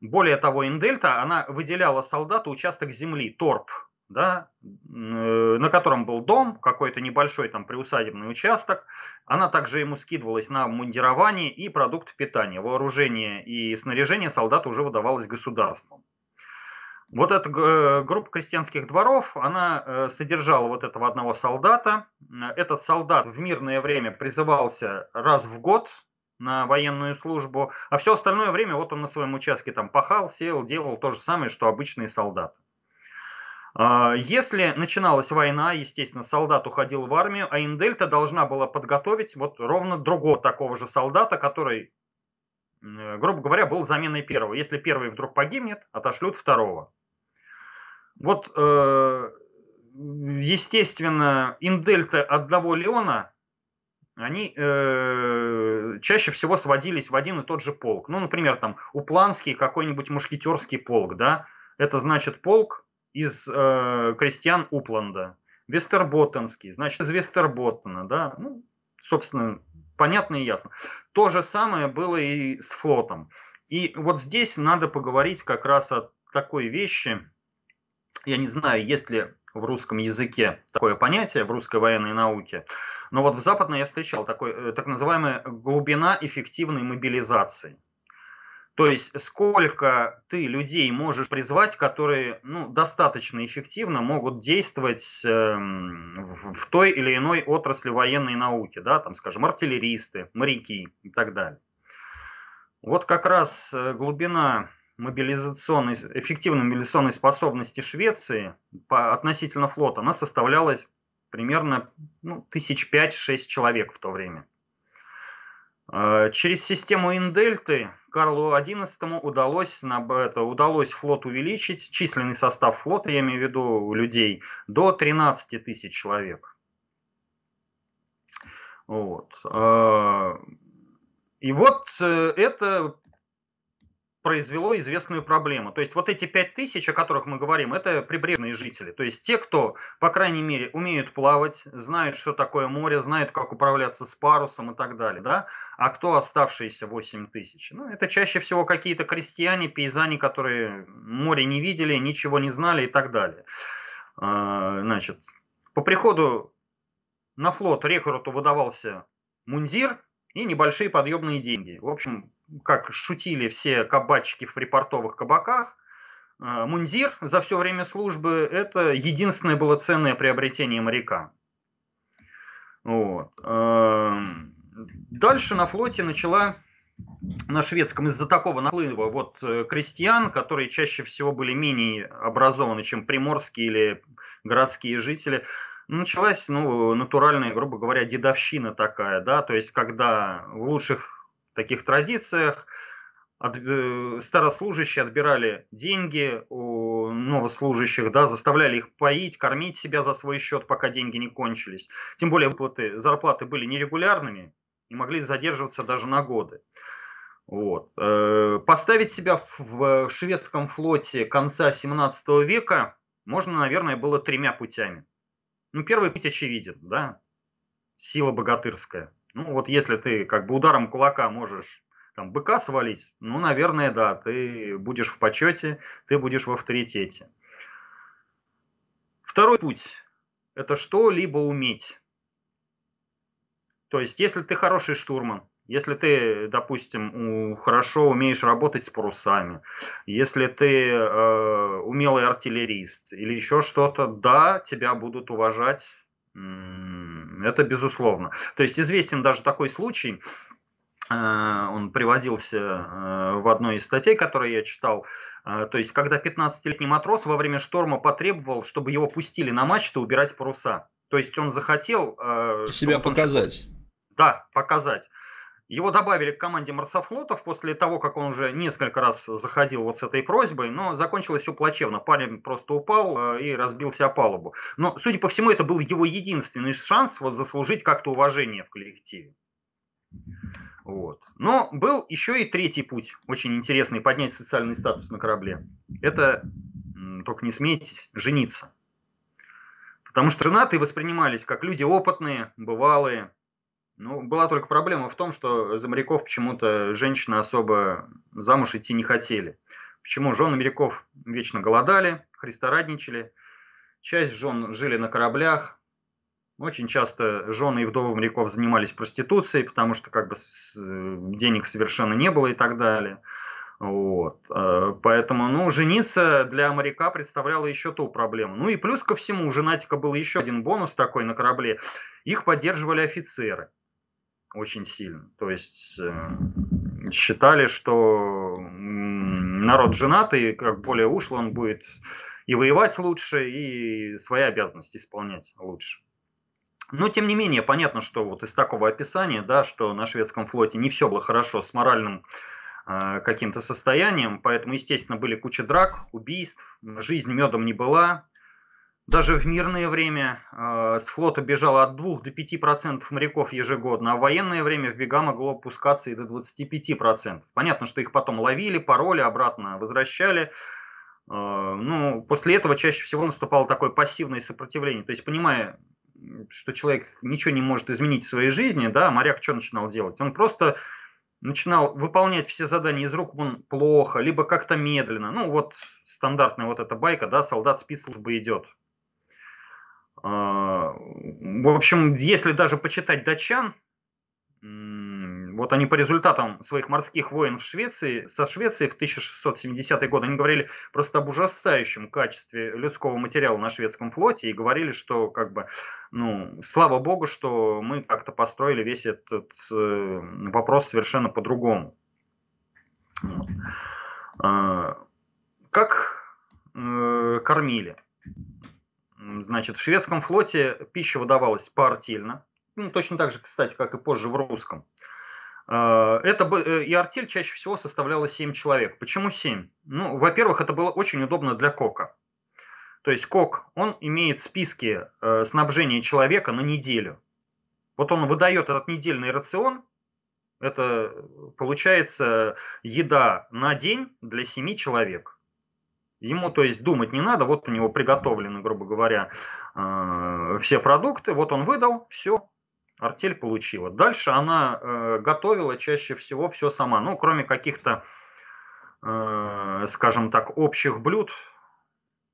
Более того, Индельта, она выделяла солдату участок земли, торп, да, э, на котором был дом, какой-то небольшой там приусадебный участок. Она также ему скидывалась на мундирование и продукт питания. Вооружение и снаряжение солдата уже выдавалось государством. Вот эта э, группа крестьянских дворов, она э, содержала вот этого одного солдата. Этот солдат в мирное время призывался раз в год на военную службу, а все остальное время вот он на своем участке там пахал, сел, делал то же самое, что обычные солдаты. А, если начиналась война, естественно, солдат уходил в армию, а Индельта должна была подготовить вот ровно другого такого же солдата, который, грубо говоря, был заменой первого. Если первый вдруг погибнет, отошлют второго. Вот, э, естественно, Индельта одного Леона, они э, чаще всего сводились в один и тот же полк. Ну, например, там Упланский какой-нибудь мушкетерский полк, да, это значит полк из э, крестьян Упланда. Вестерботтенский, значит, из Вестерботтена, да, ну, собственно, понятно и ясно. То же самое было и с флотом. И вот здесь надо поговорить как раз о такой вещи. Я не знаю, есть ли в русском языке такое понятие в русской военной науке, но вот в западной я встречал такой, э, так называемая глубина эффективной мобилизации. То есть сколько ты людей можешь призвать, которые ну, достаточно эффективно могут действовать э, в той или иной отрасли военной науки, да, там, скажем, артиллеристы, моряки и так далее. Вот как раз э, глубина мобилизационной, эффективной мобилизационной способности Швеции по, относительно флота, она составляла примерно ну, тысяч пять-шесть человек в то время. Э, через систему Индельты Карлу XI удалось, это, удалось флот увеличить, численный состав флота, я имею в виду людей, до 13 тысяч человек. Вот. Э, и вот э, это произвело известную проблему. То есть вот эти пять тысяч, о которых мы говорим, это прибрежные жители. То есть те, кто, по крайней мере, умеют плавать, знают, что такое море, знают, как управляться с парусом и так далее. Да? А кто оставшиеся 8 тысяч? Ну, это чаще всего какие-то крестьяне, пейзани, которые море не видели, ничего не знали и так далее. А, значит, по приходу на флот рекруту выдавался мундир и небольшие подъемные деньги. В общем, как шутили все кабачики в припортовых кабаках, э, мундир за все время службы – это единственное было ценное приобретение моряка. Вот. Эм, дальше на флоте начала на шведском из-за такого наплыва вот э, крестьян, которые чаще всего были менее образованы, чем приморские или городские жители, началась ну, натуральная, грубо говоря, дедовщина такая, да, то есть когда в лучших таких традициях от, э, старослужащие отбирали деньги у новослужащих, да, заставляли их поить, кормить себя за свой счет, пока деньги не кончились. Тем более выплаты зарплаты были нерегулярными и могли задерживаться даже на годы. Вот. Э, поставить себя в шведском флоте конца 17 века можно, наверное, было тремя путями. Ну, первый путь очевиден, да, сила богатырская. Ну, вот если ты как бы ударом кулака можешь там быка свалить, ну, наверное, да, ты будешь в почете, ты будешь в авторитете. Второй путь – это что-либо уметь. То есть, если ты хороший штурман, если ты, допустим, хорошо умеешь работать с парусами, если ты э, умелый артиллерист или еще что-то, да, тебя будут уважать это безусловно. То есть известен даже такой случай, э, он приводился э, в одной из статей, которые я читал. Э, то есть, когда 15-летний матрос во время шторма потребовал, чтобы его пустили на мачту убирать паруса. То есть он захотел... Себя показать. Да, показать. Его добавили к команде марсофлотов после того, как он уже несколько раз заходил вот с этой просьбой, но закончилось все плачевно. Парень просто упал э, и разбился о палубу. Но, судя по всему, это был его единственный шанс вот заслужить как-то уважение в коллективе. Вот. Но был еще и третий путь, очень интересный, поднять социальный статус на корабле. Это, только не смейтесь, жениться. Потому что женатые воспринимались как люди опытные, бывалые, ну, была только проблема в том, что за моряков почему-то женщины особо замуж идти не хотели. Почему? Жены моряков вечно голодали, христорадничали. Часть жен жили на кораблях. Очень часто жены и вдовы моряков занимались проституцией, потому что как бы денег совершенно не было и так далее. Вот. Э, поэтому, ну, жениться для моряка представляло еще ту проблему. Ну и плюс ко всему, у женатика был еще один бонус такой на корабле. Их поддерживали офицеры. Очень сильно. То есть э, считали, что народ женатый, как более ушлый, он будет и воевать лучше, и свои обязанности исполнять лучше. Но, тем не менее, понятно, что вот из такого описания, да, что на шведском флоте не все было хорошо с моральным э, каким-то состоянием, поэтому, естественно, были куча драк, убийств, жизнь медом не была, даже в мирное время э, с флота бежало от 2 до 5% моряков ежегодно, а в военное время в бега могло опускаться и до 25%. Понятно, что их потом ловили, пароли, обратно возвращали. Э, ну, после этого чаще всего наступало такое пассивное сопротивление. То есть, понимая, что человек ничего не может изменить в своей жизни, да, моряк что начинал делать? Он просто начинал выполнять все задания из рук он плохо, либо как-то медленно. Ну, вот стандартная вот эта байка, да, солдат спецслужбы идет в общем, если даже почитать датчан, вот они по результатам своих морских войн в Швеции, со Швецией в 1670-е годы, они говорили просто об ужасающем качестве людского материала на шведском флоте и говорили, что как бы, ну, слава богу, что мы как-то построили весь этот э, вопрос совершенно по-другому. Э, как э, кормили? Значит, в шведском флоте пища выдавалась поартельно, ну, точно так же, кстати, как и позже в русском. А, это, э, и артель чаще всего составляла 7 человек. Почему 7? Ну, во-первых, это было очень удобно для кока. То есть кок, он имеет списки э, снабжения человека на неделю. Вот он выдает этот недельный рацион, это получается еда на день для 7 человек. Ему, то есть, думать не надо, вот у него приготовлены, грубо говоря, э, все продукты, вот он выдал, все, артель получила. Дальше она э, готовила чаще всего все сама, ну, кроме каких-то, э, скажем так, общих блюд,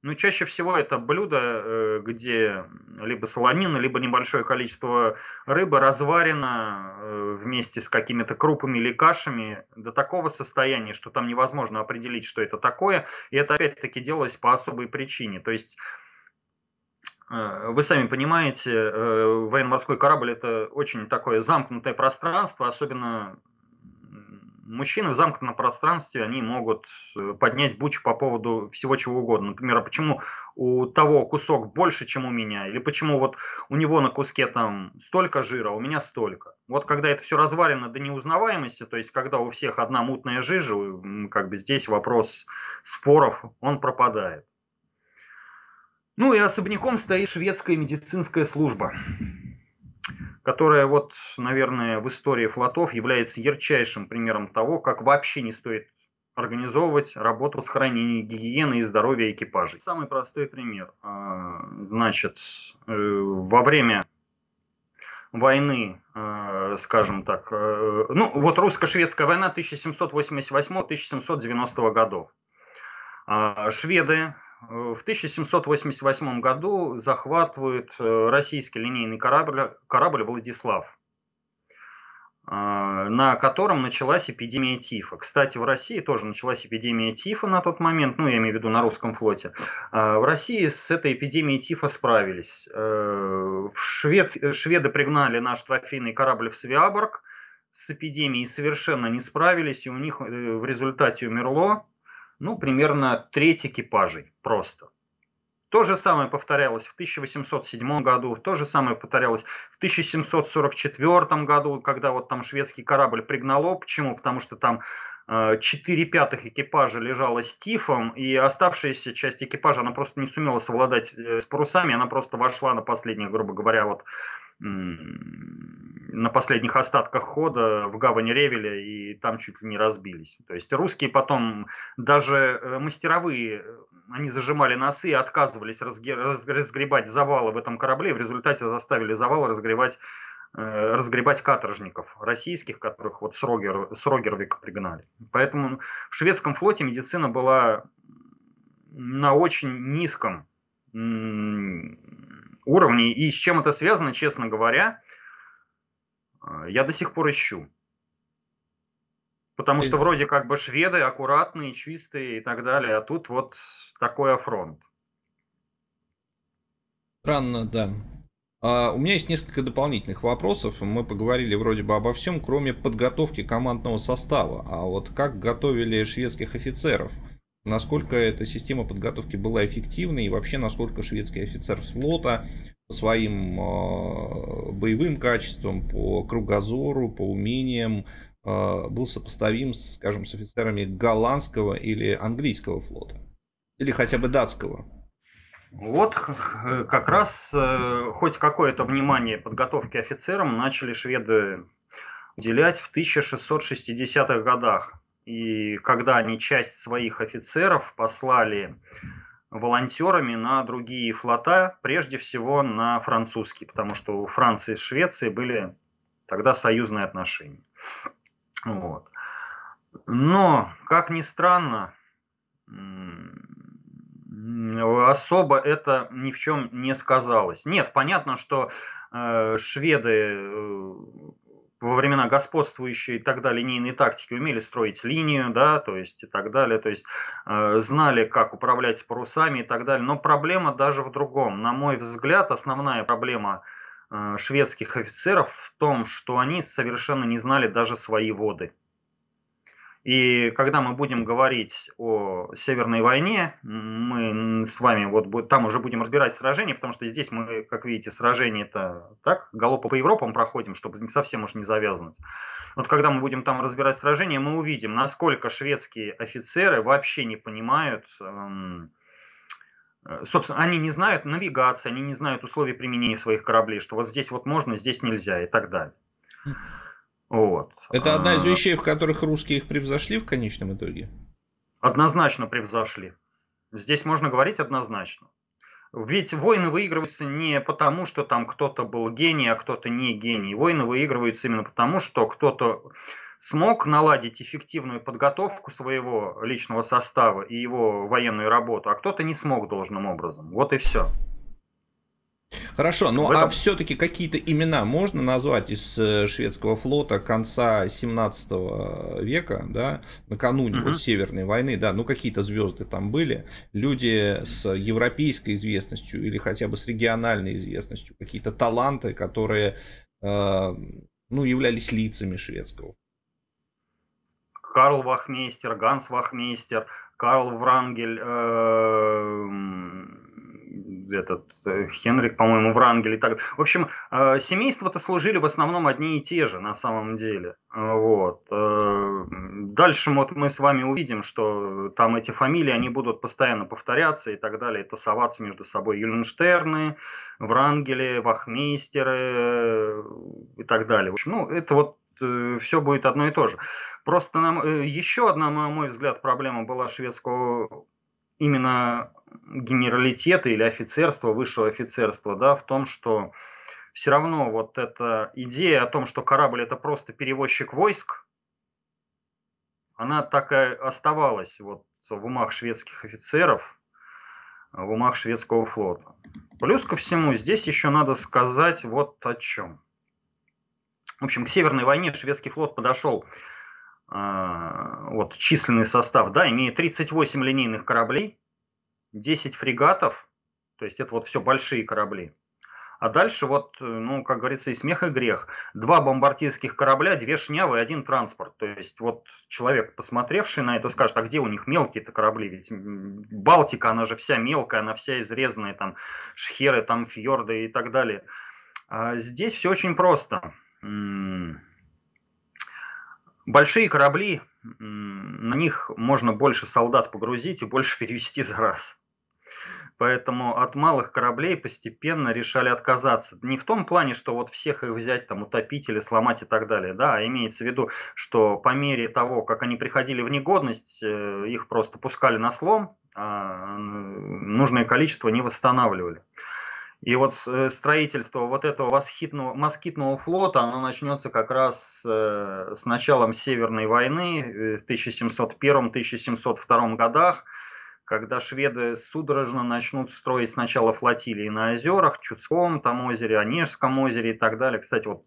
ну, чаще всего это блюдо, э, где либо солонина, либо небольшое количество рыбы разварено э, вместе с какими-то крупами или кашами до такого состояния, что там невозможно определить, что это такое. И это опять-таки делалось по особой причине. То есть э, вы сами понимаете, военно-морской корабль это очень такое замкнутое пространство, особенно мужчины в замкнутом пространстве, они могут э, поднять бучу по поводу всего чего угодно. Например, а почему у того кусок больше, чем у меня? Или почему вот у него на куске там столько жира, а у меня столько? Вот когда это все разварено до неузнаваемости, то есть когда у всех одна мутная жижа, как бы здесь вопрос споров, он пропадает. Ну и особняком стоит шведская медицинская служба которая вот, наверное, в истории флотов является ярчайшим примером того, как вообще не стоит организовывать работу с хранением гигиены и здоровья экипажей. Самый простой пример. А, значит, э, во время войны, э, скажем так, э, ну вот русско-шведская война 1788-1790 годов. А, шведы в 1788 году захватывают э, российский линейный корабль, корабль «Владислав», э, на котором началась эпидемия тифа. Кстати, в России тоже началась эпидемия тифа на тот момент, ну, я имею в виду на русском флоте. Э, в России с этой эпидемией тифа справились. Швед... Шведы пригнали наш трофейный корабль в Свиаборг, с эпидемией совершенно не справились, и у них в результате умерло ну, примерно треть экипажей просто. То же самое повторялось в 1807 году, то же самое повторялось в 1744 году, когда вот там шведский корабль пригнало. Почему? Потому что там 4 э, пятых экипажа лежала с тифом, и оставшаяся часть экипажа, она просто не сумела совладать э, с парусами, она просто вошла на последних, грубо говоря, вот на последних остатках хода в гавани Ревеля и там чуть ли не разбились. То есть русские потом, даже э, мастеровые, они зажимали носы и отказывались разгребать завалы в этом корабле, и в результате заставили завалы разгребать э, разгребать каторжников российских, которых вот с, Рогер, с Рогервика пригнали. Поэтому в шведском флоте медицина была на очень низком уровне. И с чем это связано, честно говоря, э, я до сих пор ищу. Потому что вроде как бы шведы аккуратные, чистые и так далее, а тут вот такой афронт. Странно, да. А, у меня есть несколько дополнительных вопросов. Мы поговорили вроде бы обо всем, кроме подготовки командного состава. А вот как готовили шведских офицеров? Насколько эта система подготовки была эффективной и вообще насколько шведский офицер флота по своим э, боевым качествам, по кругозору, по умениям э, был сопоставим, скажем, с офицерами голландского или английского флота? Или хотя бы датского? Вот как раз э, хоть какое-то внимание подготовке офицерам начали шведы уделять в 1660-х годах. И когда они часть своих офицеров послали волонтерами на другие флота, прежде всего на французский, потому что у Франции и Швеции были тогда союзные отношения. Вот. Но, как ни странно, особо это ни в чем не сказалось. Нет, понятно, что э, шведы э, во времена господствующей тогда линейной тактики умели строить линию, да, то есть и так далее, то есть э, знали, как управлять парусами и так далее. Но проблема даже в другом. На мой взгляд, основная проблема э, шведских офицеров в том, что они совершенно не знали даже свои воды. И когда мы будем говорить о Северной войне, мы с вами вот там уже будем разбирать сражения, потому что здесь мы, как видите, сражения это так, галопа по Европам проходим, чтобы не совсем уж не завязнуть. Вот когда мы будем там разбирать сражения, мы увидим, насколько шведские офицеры вообще не понимают, эм, э, собственно, они не знают навигации, они не знают условий применения своих кораблей, что вот здесь вот можно, здесь нельзя и так далее. Вот. Это одна из а. вещей, в которых русские их превзошли в конечном итоге? Однозначно превзошли. Здесь можно говорить однозначно. Ведь войны выигрываются не потому, что там кто-то был гений, а кто-то не гений. Войны выигрываются именно потому, что кто-то смог наладить эффективную подготовку своего личного состава и его военную работу, а кто-то не смог должным образом. Вот и все. Хорошо, ну этом... а все-таки какие-то имена можно назвать из э, шведского флота конца 17 века, да, накануне угу. вот Северной войны, да, ну какие-то звезды там были, люди с европейской известностью или хотя бы с региональной известностью, какие-то таланты, которые, э, ну, являлись лицами шведского. Карл Вахмейстер, Ганс Вахмейстер, Карл Врангель, э, этот э, Хенрик, по-моему, Врангель и так. В общем, э, семейства-то служили в основном одни и те же на самом деле. Вот. Э, дальше вот мы с вами увидим, что там эти фамилии, они будут постоянно повторяться и так далее, тасоваться между собой. Юленштерны, Врангели, Вахмейстеры и так далее. В общем, ну, это вот все будет одно и то же. Просто нам, еще одна, на мой взгляд, проблема была шведского именно генералитета или офицерства, высшего офицерства, да, в том, что все равно вот эта идея о том, что корабль это просто перевозчик войск, она так и оставалась вот в умах шведских офицеров, в умах шведского флота. Плюс ко всему, здесь еще надо сказать вот о чем. В общем, к Северной войне шведский флот подошел, вот численный состав, да, имея 38 линейных кораблей, 10 фрегатов, то есть это вот все большие корабли. А дальше вот, ну, как говорится, и смех, и грех. Два бомбардирских корабля, две шнявы и один транспорт. То есть вот человек, посмотревший на это, скажет, а где у них мелкие-то корабли? Ведь Балтика, она же вся мелкая, она вся изрезанная, там шхеры, там фьорды и так далее. А здесь все очень просто. Большие корабли, на них можно больше солдат погрузить и больше (laughs) перевести за раз. Поэтому от малых кораблей постепенно решали отказаться. Не в том плане, что вот всех их взять, там, утопить или сломать и так далее, да, а имеется в виду, что по мере того, как они приходили в негодность, э, их просто пускали на слом, а нужное количество не восстанавливали. И вот э, строительство вот этого москитного, москитного флота, оно начнется как раз э, с началом Северной войны в 1701-1702 годах, когда шведы судорожно начнут строить сначала флотилии на озерах, Чудском там озере, Онежском озере и так далее. Кстати, вот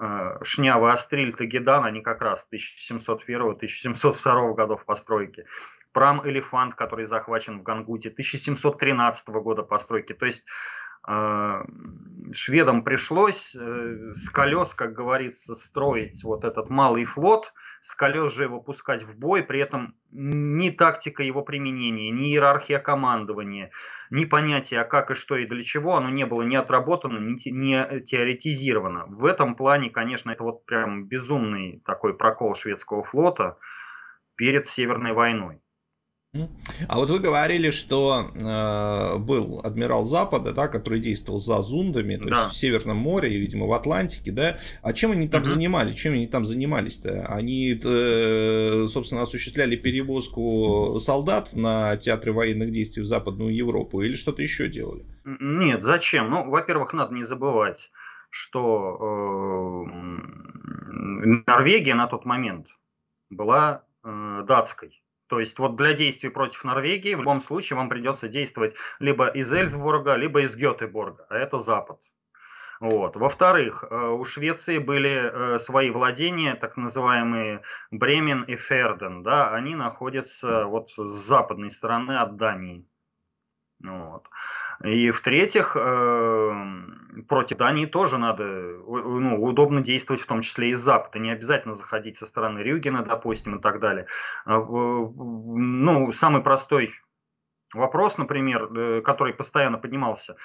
э, Шнява, Астриль, Тагидан, они как раз 1701-1702 годов постройки. Прам Элефант, который захвачен в Гангуте, 1713 года постройки. То есть э, шведам пришлось э, с колес, как говорится, строить вот этот малый флот, с колес же его пускать в бой, при этом ни тактика его применения, ни иерархия командования, ни понятие, а как и что и для чего, оно не было ни отработано, ни, не теоретизировано. В этом плане, конечно, это вот прям безумный такой прокол шведского флота перед Северной войной. А вот вы говорили, что э, был адмирал Запада, да, который действовал за зундами, то да. есть в Северном море, и, видимо, в Атлантике, да. А чем они там угу. занимались? Чем они там занимались-то? Они, э, собственно, осуществляли перевозку солдат на театры военных действий в Западную Европу или что-то еще делали? Нет, зачем? Ну, во-первых, надо не забывать, что э, Норвегия на тот момент была э, датской. То есть вот для действий против Норвегии в любом случае вам придется действовать либо из Эльсбурга, либо из Гетеборга, а это Запад. Вот. Во-вторых, э, у Швеции были э, свои владения, так называемые Бремен и Ферден, да, они находятся вот с западной стороны от Дании. Вот. И в-третьих, эм, против Дании тоже надо ну, удобно действовать, в том числе и с Запада. Не обязательно заходить со стороны Рюгена, допустим, и так далее. А ну, самый простой вопрос, например, э, который постоянно поднимался.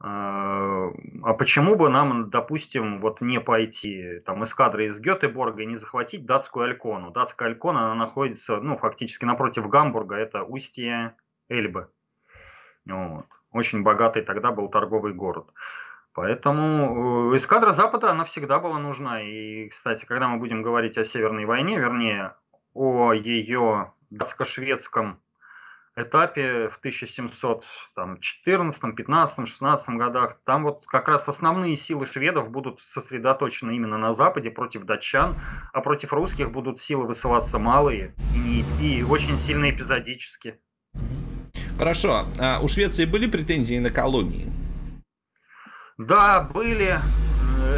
А, а почему бы нам, допустим, вот не пойти там эскадрой из Гетеборга и не захватить датскую Алькону? Датская Алькона, она находится, ну, фактически напротив Гамбурга, это устье Эльбы. Вот очень богатый тогда был торговый город. Поэтому э, эскадра Запада, она всегда была нужна. И, кстати, когда мы будем говорить о Северной войне, вернее, о ее датско-шведском этапе в 1714, 15, 16 годах, там вот как раз основные силы шведов будут сосредоточены именно на Западе против датчан, а против русских будут силы высылаться малые и, и очень сильно эпизодически. Хорошо. А у Швеции были претензии на колонии? Да, были.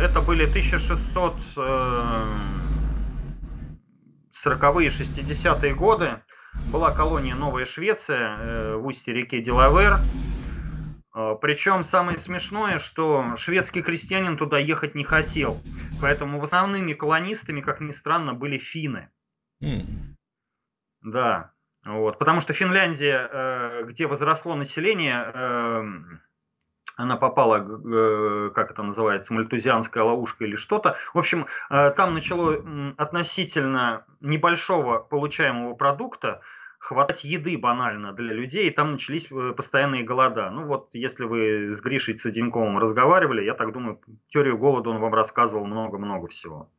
Это были 1640-е, 60-е годы. Была колония Новая Швеция э, в устье реки Делавер. А, Причем самое смешное, что шведский крестьянин туда ехать не хотел. Поэтому основными колонистами, как ни странно, были финны. Mm. Да. Вот, потому что Финляндия, э, где возросло население, она попала, э, как это называется, мальтузианская ловушка или что-то. В общем, э, там начало относительно небольшого получаемого продукта хватать еды банально для людей, и там начались постоянные голода. Ну вот, если вы с Гришей Цаденковым разговаривали, я так думаю, теорию голода он вам рассказывал много-много всего.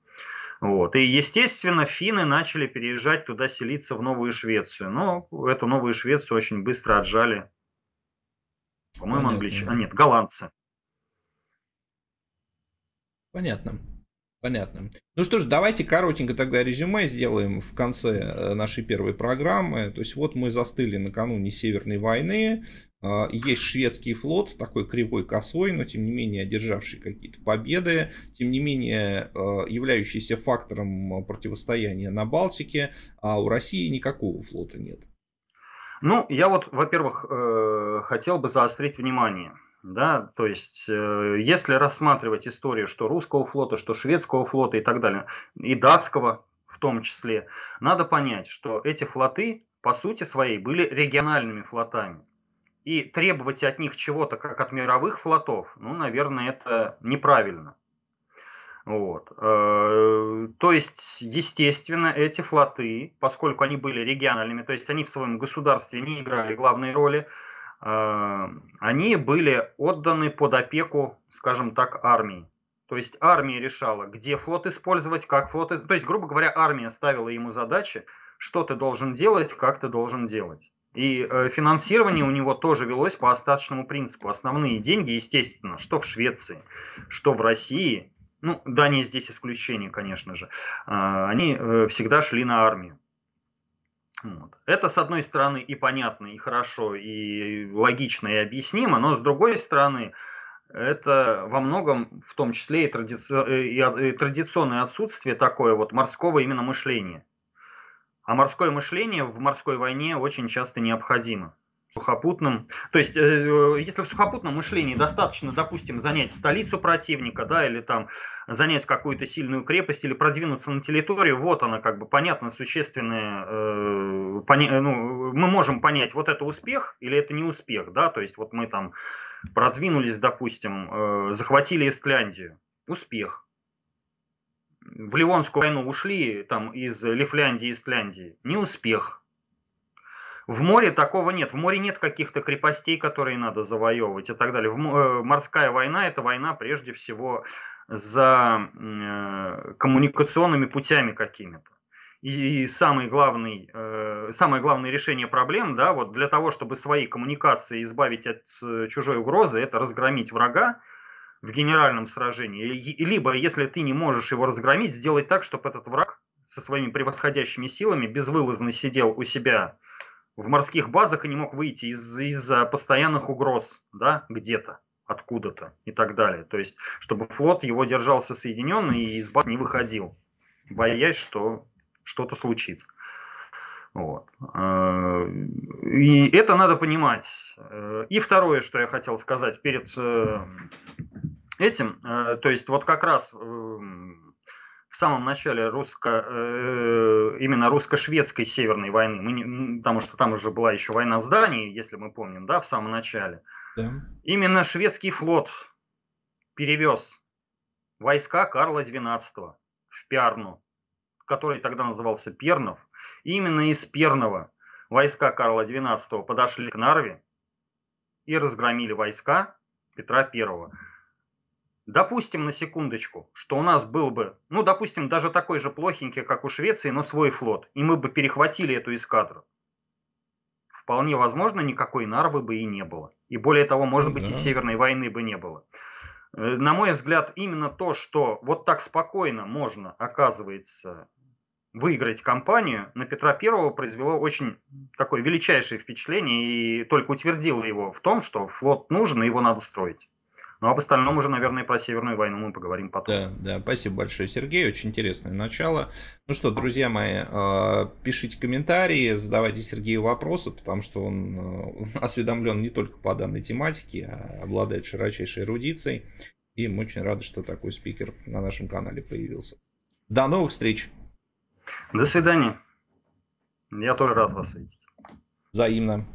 Вот. И, естественно, финны начали переезжать туда, селиться в Новую Швецию. Но эту Новую Швецию очень быстро отжали. По-моему, англичане. А нет, голландцы. Понятно. Понятно. Ну что ж, давайте коротенько тогда резюме сделаем в конце э, нашей первой программы. То есть вот мы застыли накануне Северной войны. А, есть шведский флот, такой кривой косой, но тем не менее одержавший какие-то победы, тем не менее а, являющийся фактором противостояния на Балтике, а у России никакого флота нет. Ну, я вот, во-первых, э, хотел бы заострить внимание – да, то есть, э, если рассматривать историю, что русского флота, что шведского флота и так далее, и датского в том числе, надо понять, что эти флоты, по сути своей, были региональными флотами. И требовать от них чего-то, как от мировых флотов, ну, наверное, это неправильно. Вот. Э, то есть, естественно, эти флоты, поскольку они были региональными, то есть они в своем государстве не играли главной роли, Э, они были отданы под опеку, скажем так, армии. То есть армия решала, где флот использовать, как флот... То есть, грубо говоря, армия ставила ему задачи, что ты должен делать, как ты должен делать. И э, финансирование у него тоже велось по остаточному принципу. Основные деньги, естественно, что в Швеции, что в России, ну, Дания здесь исключение, конечно же, э, они э, всегда шли на армию. Вот. Это, с одной стороны, и понятно, и хорошо, и логично, и объяснимо, но с другой стороны, это во многом, в том числе и, тради... и традиционное отсутствие такое вот морского именно мышления. А морское мышление в морской войне очень часто необходимо. Сухопутном. То есть, э, если в сухопутном мышлении достаточно, допустим, занять столицу противника, да, или там занять какую-то сильную крепость, или продвинуться на территорию, вот она, как бы, понятно, существенная, э, поня, ну, мы можем понять, вот это успех или это не успех, да, то есть, вот мы там продвинулись, допустим, э, захватили Истляндию, успех. В Ливонскую войну ушли там из Лифляндии Истляндии, не успех, в море такого нет. В море нет каких-то крепостей, которые надо завоевывать и так далее. Э, морская война – это война прежде всего за э, коммуникационными путями какими-то. И самый главный, э, самое главное решение проблем, да, вот для того, чтобы свои коммуникации избавить от чужой угрозы, это разгромить врага в генеральном сражении. Либо, если ты не можешь его разгромить, сделать так, чтобы этот враг со своими превосходящими силами безвылазно сидел у себя в морских базах и не мог выйти из- из-за постоянных угроз, да, где-то, откуда-то и так далее. То есть, чтобы флот его держался соединенный и из баз не выходил, боясь, что что-то случится. Вот. Э, и это надо понимать. Э, и второе, что я хотел сказать перед э, этим, то есть вот как раз в самом начале русско, э, именно русско-шведской северной войны, мы не, потому что там уже была еще война с Данией, если мы помним, да, в самом начале. Да. Именно шведский флот перевез войска Карла XII в Пярну, который тогда назывался Пернов. И именно из Пернова войска Карла XII подошли к Нарве и разгромили войска Петра I. Допустим на секундочку, что у нас был бы, ну, допустим, даже такой же плохенький, как у Швеции, но свой флот, и мы бы перехватили эту эскадру. Вполне возможно, никакой Нарвы бы и не было. И более того, может быть, и Северной войны бы не было. Э, на мой взгляд, именно то, что вот так спокойно можно, оказывается, выиграть кампанию, на Петра Первого произвело очень такое величайшее впечатление и только утвердило его в том, что флот нужен и его надо строить. Ну, об остальном уже, наверное, про Северную войну мы поговорим потом. Да, да, спасибо большое, Сергей, очень интересное начало. Ну что, друзья мои, а, пишите комментарии, задавайте Сергею вопросы, потому что он а, (laughs) осведомлен не только по данной тематике, а обладает широчайшей эрудицией. И мы очень рады, что такой спикер на нашем канале появился. До новых встреч. До свидания. Я тоже рад вас видеть. Взаимно.